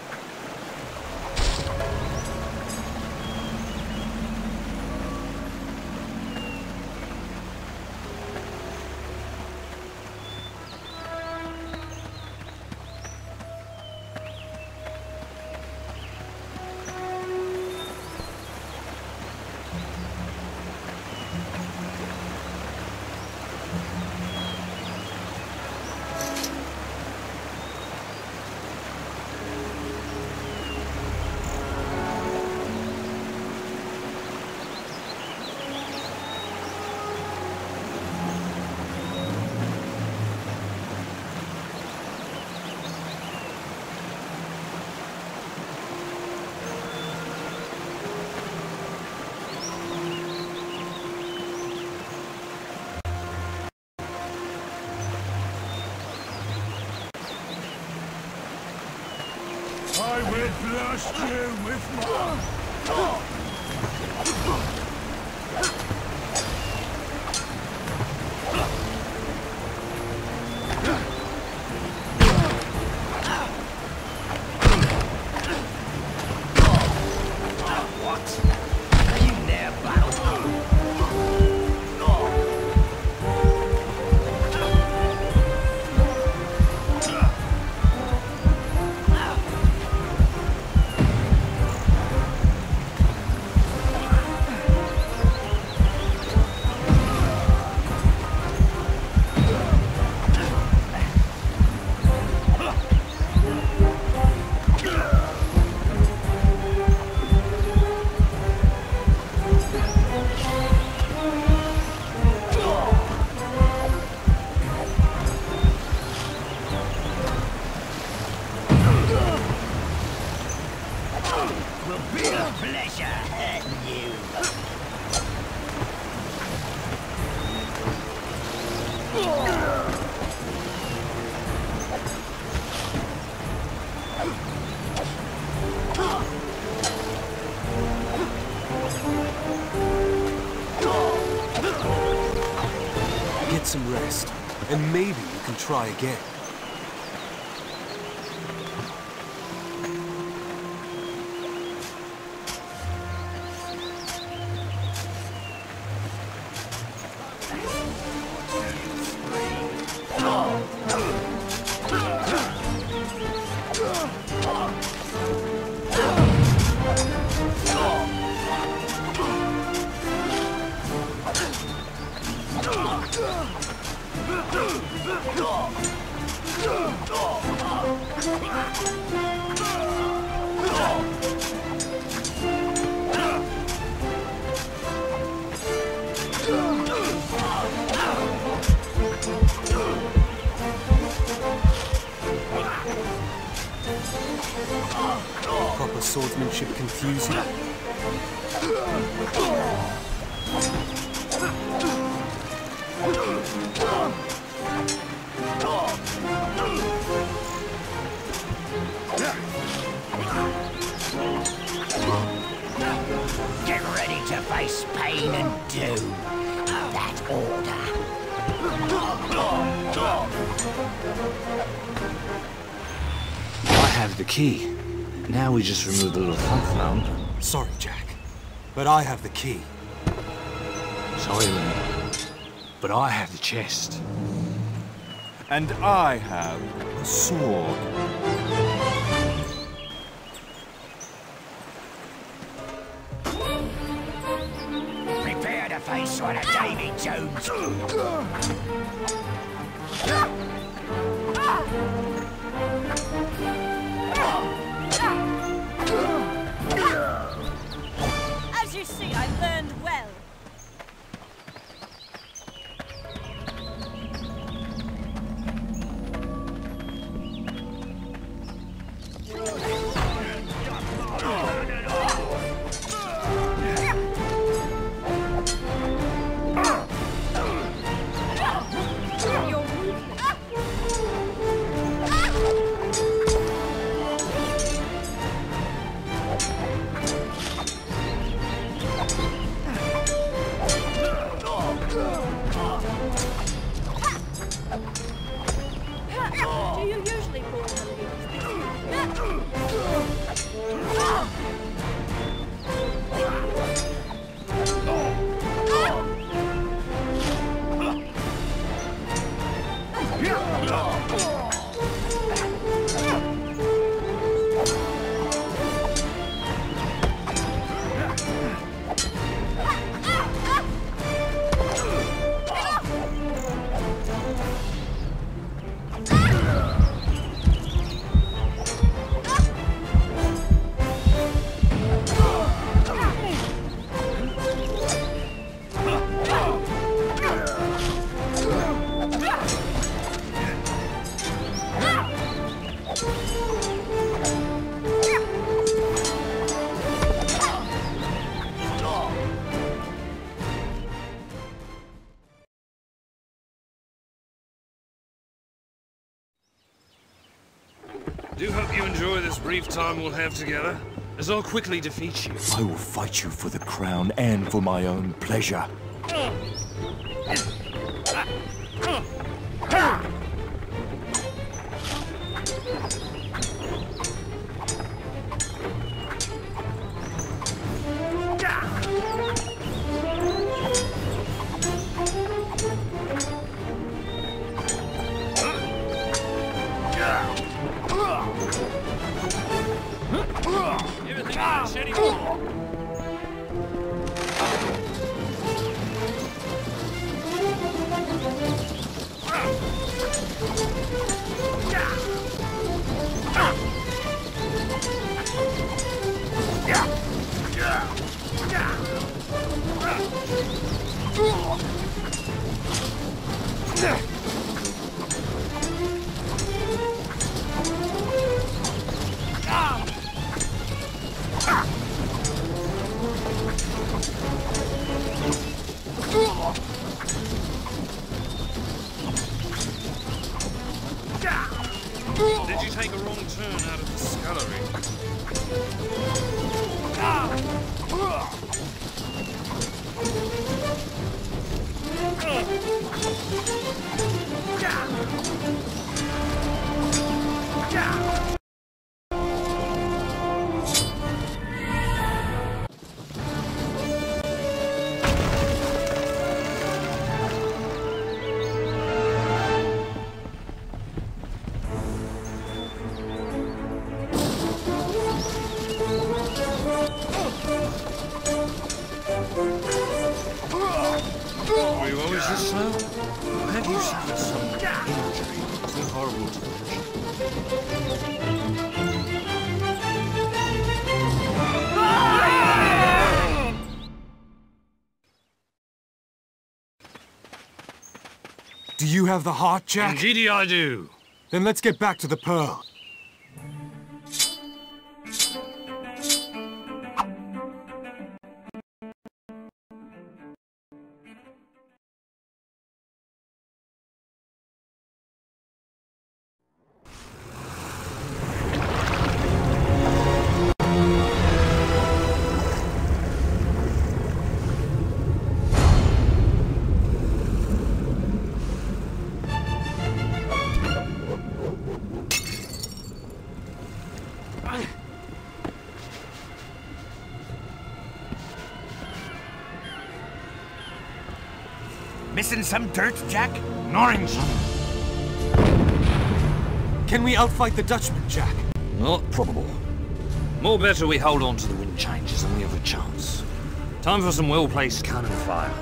Speaker 5: Lost you
Speaker 7: try again.
Speaker 2: Key. Now we just remove the little confound.
Speaker 7: Sorry, Jack, but I have the key.
Speaker 2: Sorry, Ray. But I have the chest.
Speaker 22: And I have a sword.
Speaker 2: Brief time we'll have together, as I'll quickly defeat you.
Speaker 21: I will fight you for the crown and for my own pleasure.
Speaker 2: Have
Speaker 7: the heart, Jack?
Speaker 2: Indeedy I do.
Speaker 7: Then let's get back to the Pearl.
Speaker 1: Missing some dirt, Jack? Norrington.
Speaker 7: Can we outfight the Dutchman, Jack?
Speaker 2: Not probable. More better we hold on to the wind changes and we have a chance. Time for some well-placed cannon fire.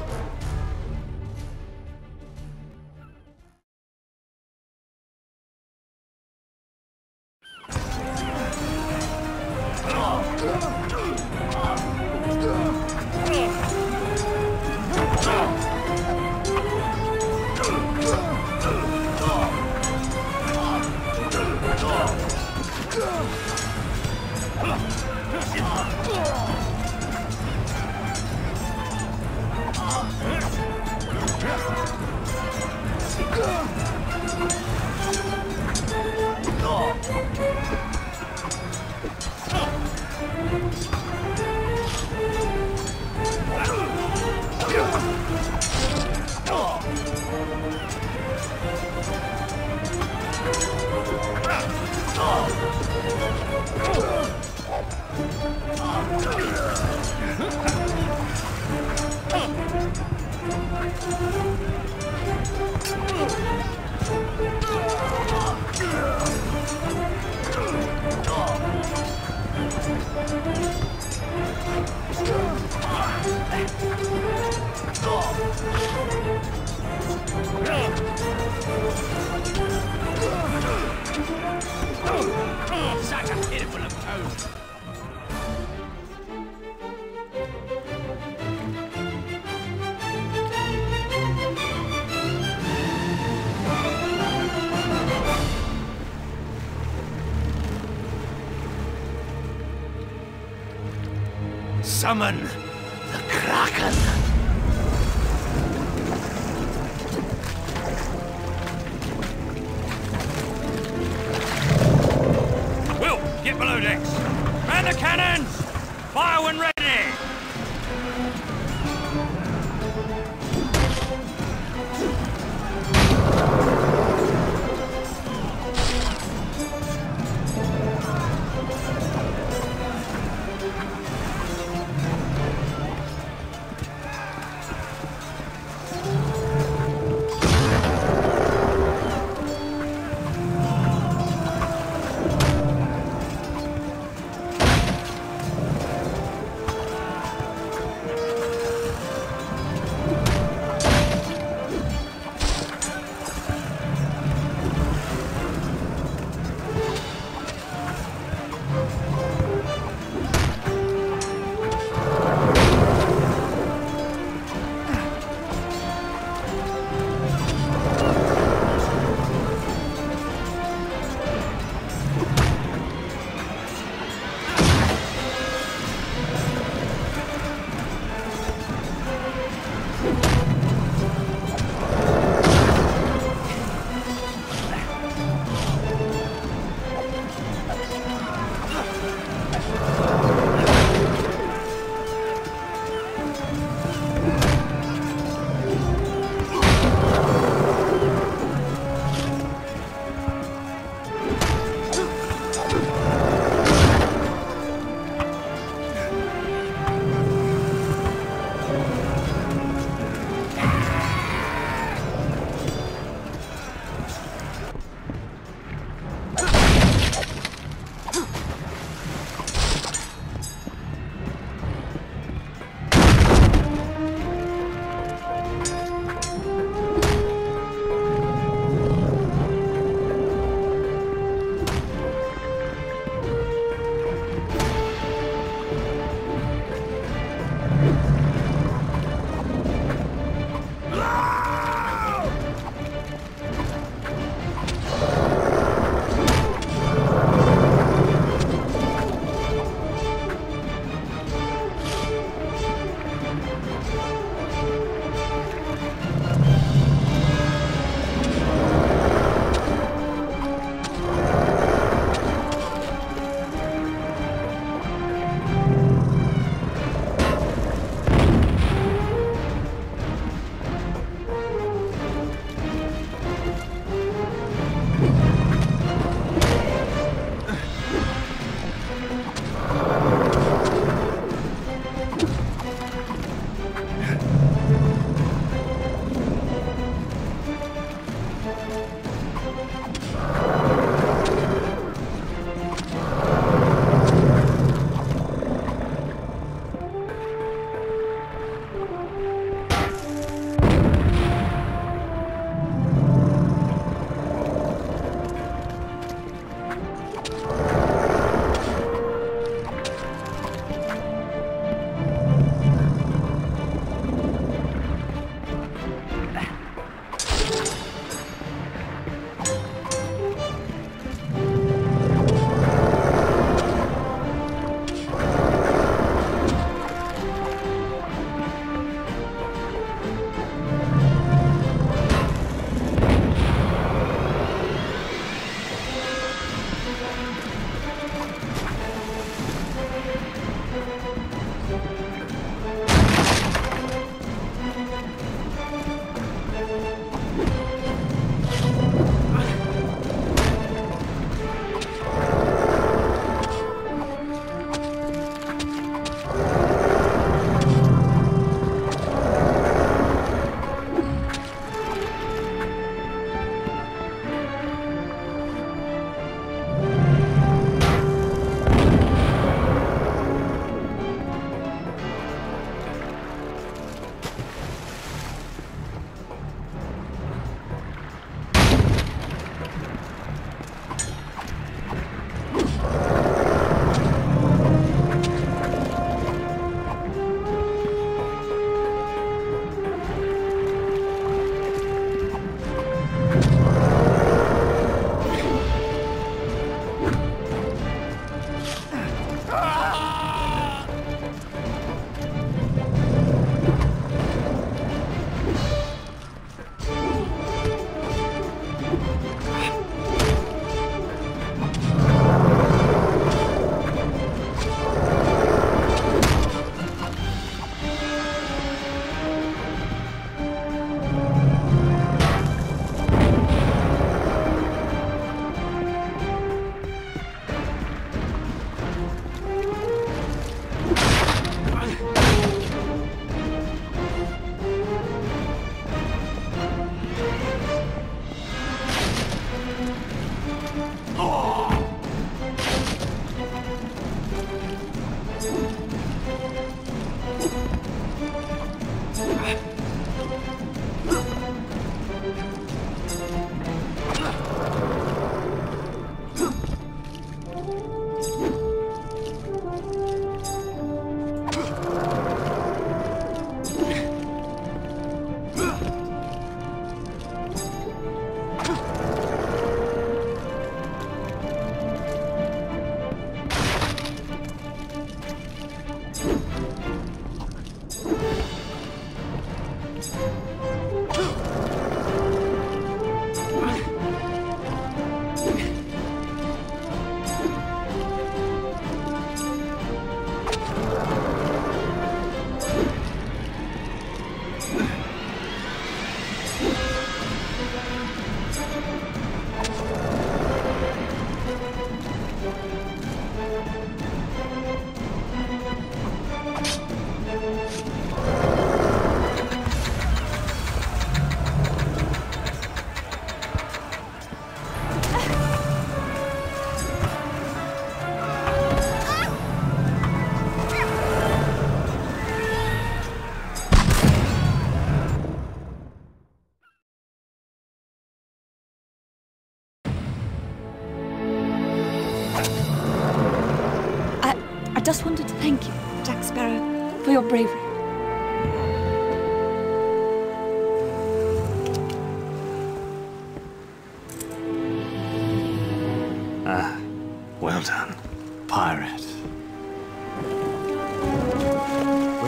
Speaker 1: Summon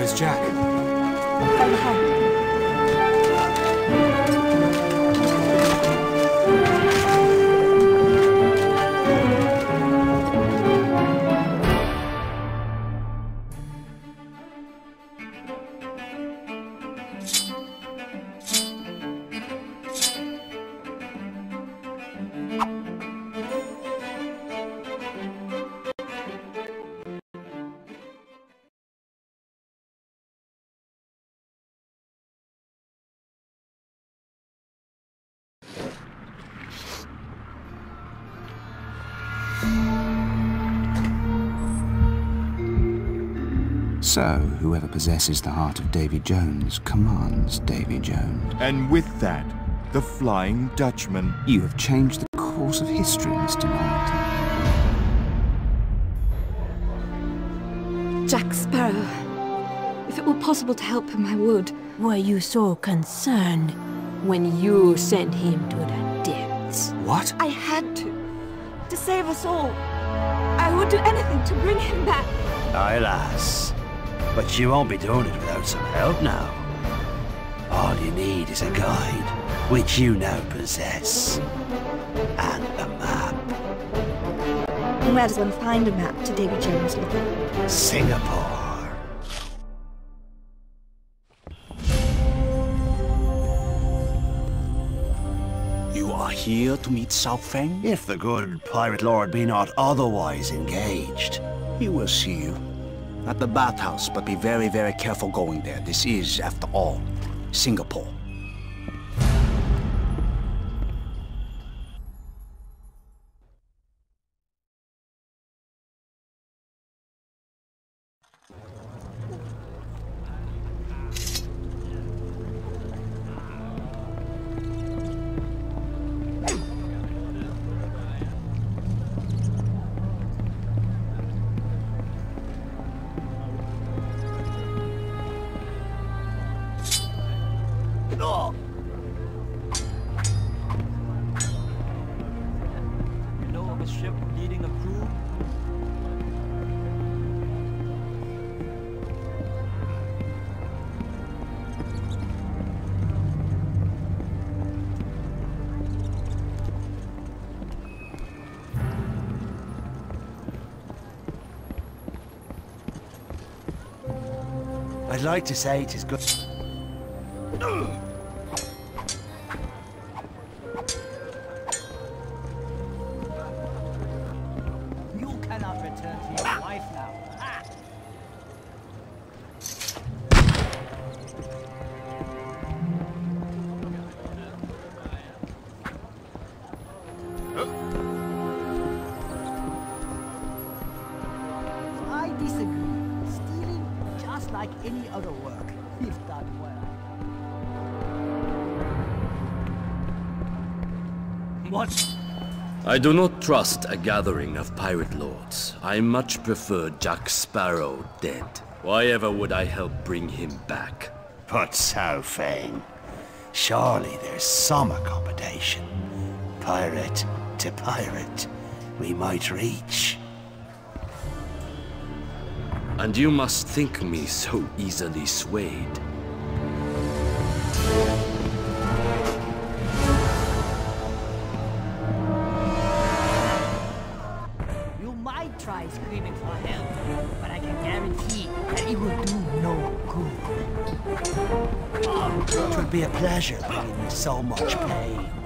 Speaker 7: Where's Jack?
Speaker 23: Whoever possesses the heart of Davy Jones commands Davy Jones.
Speaker 21: And with that, the Flying Dutchman.
Speaker 23: You have changed the course of history, Mr. Knight.
Speaker 24: Jack Sparrow. If it were possible to help him, I would.
Speaker 10: Were you so concerned when you sent him to the depths?
Speaker 23: What?
Speaker 24: I had to. To save us all. I would do anything to bring him back.
Speaker 20: Aye, lass. But you won't be doing it without some help now. All you need is a guide, which you now possess. And a map.
Speaker 24: And where does one find a map to Davy Jones' Locker?
Speaker 20: Singapore. You are here to meet Sao Feng? If the good pirate lord be not otherwise engaged, he will see you at the bathhouse, but be very, very careful going there. This is, after all, Singapore. I'd like to say it is good.
Speaker 5: I
Speaker 25: do not trust a gathering of pirate lords. I much prefer Jack Sparrow dead. Why ever would I help bring him back?
Speaker 20: But Sao Feng, surely there's some accommodation. Pirate to pirate, we might reach.
Speaker 25: And you must think me so easily swayed.
Speaker 20: So much pain.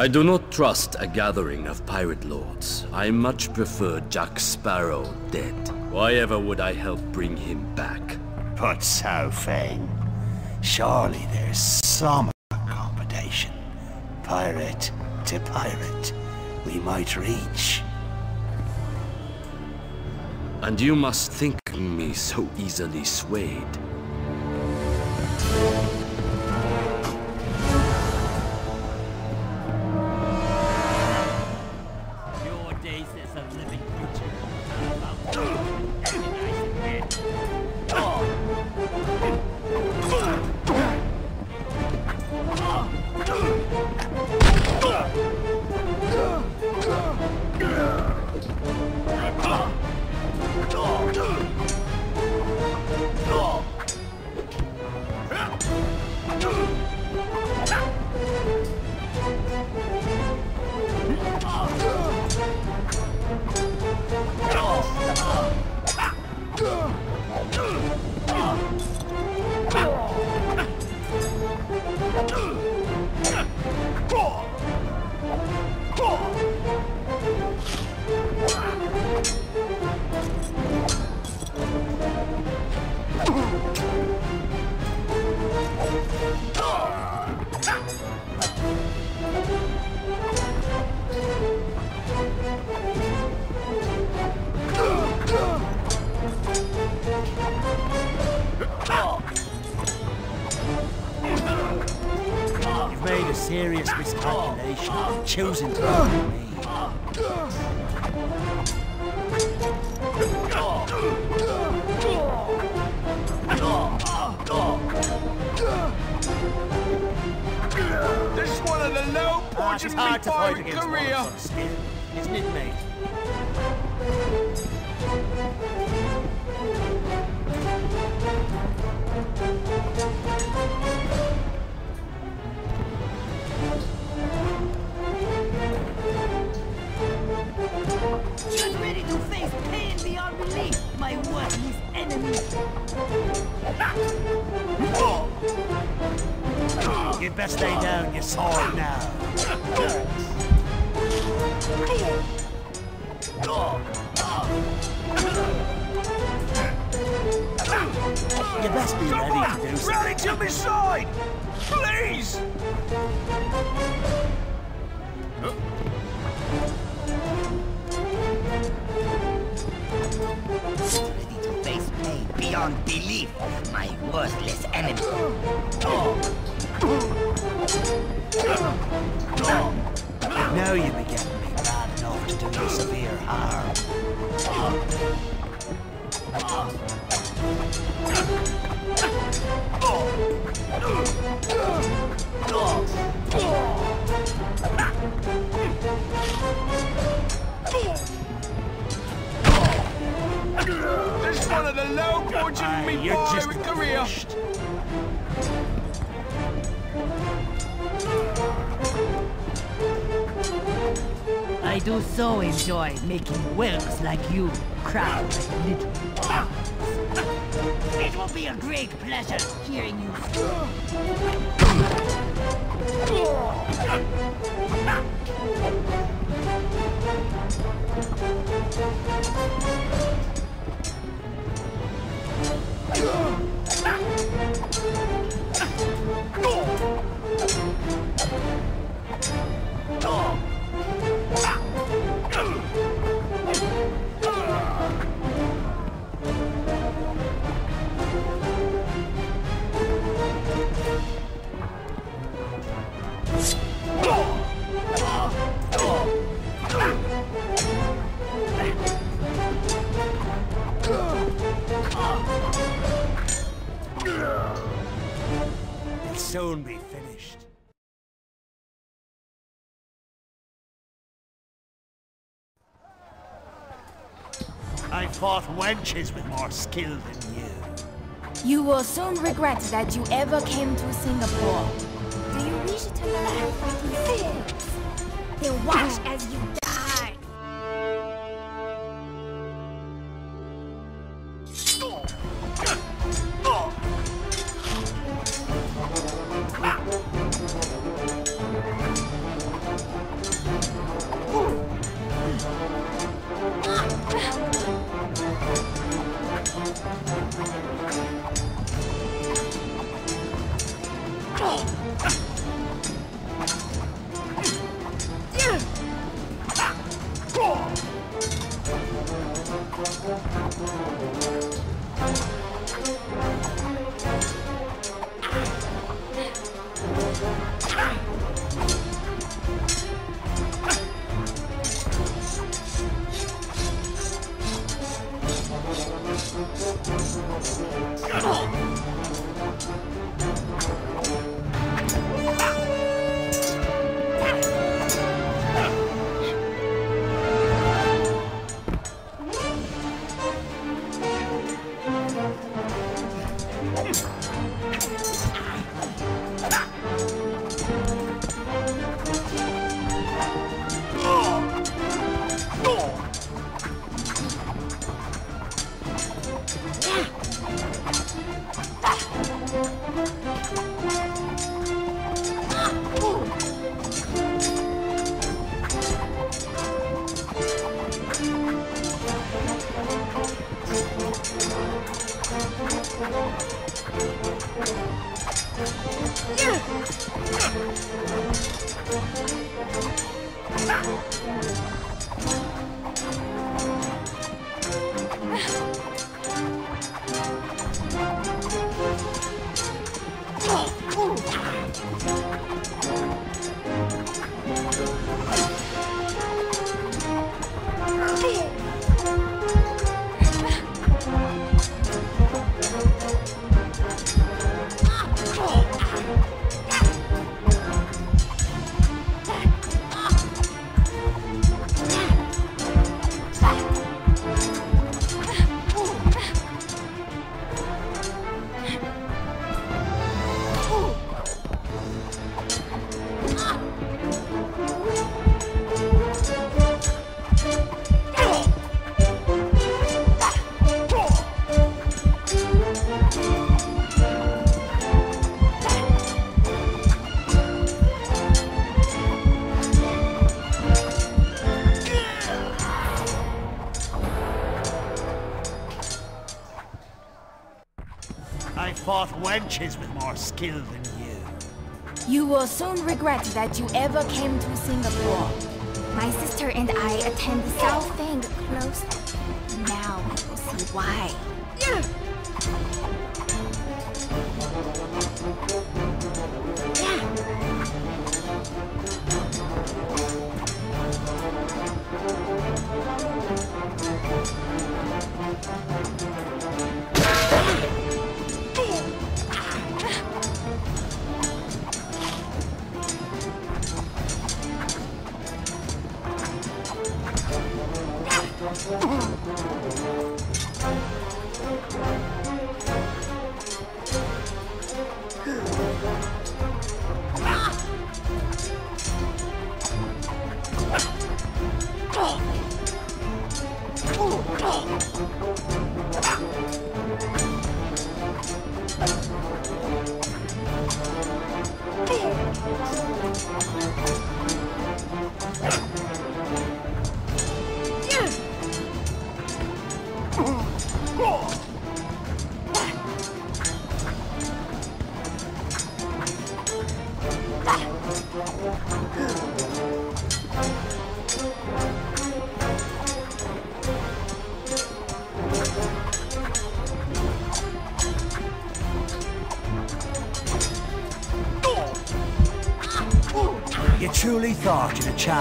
Speaker 20: I
Speaker 25: do not trust a gathering of pirate lords. I much prefer Jack Sparrow dead. Why ever would I help bring him back?
Speaker 20: But Sao Feng, surely there's some accommodation. Pirate to pirate, we might reach.
Speaker 25: And you must think me so easily swayed.
Speaker 20: With more skill than you.
Speaker 26: You will soon regret that you ever came to Singapore.
Speaker 20: I wenches with more skill than you.
Speaker 26: You will soon regret that you ever came to Singapore.
Speaker 24: My sister and I attend Sao Feng close. Now I will see why.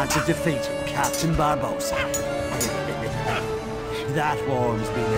Speaker 20: to defeat Captain Barbossa. that warms me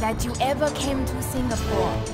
Speaker 24: that you ever came to Singapore.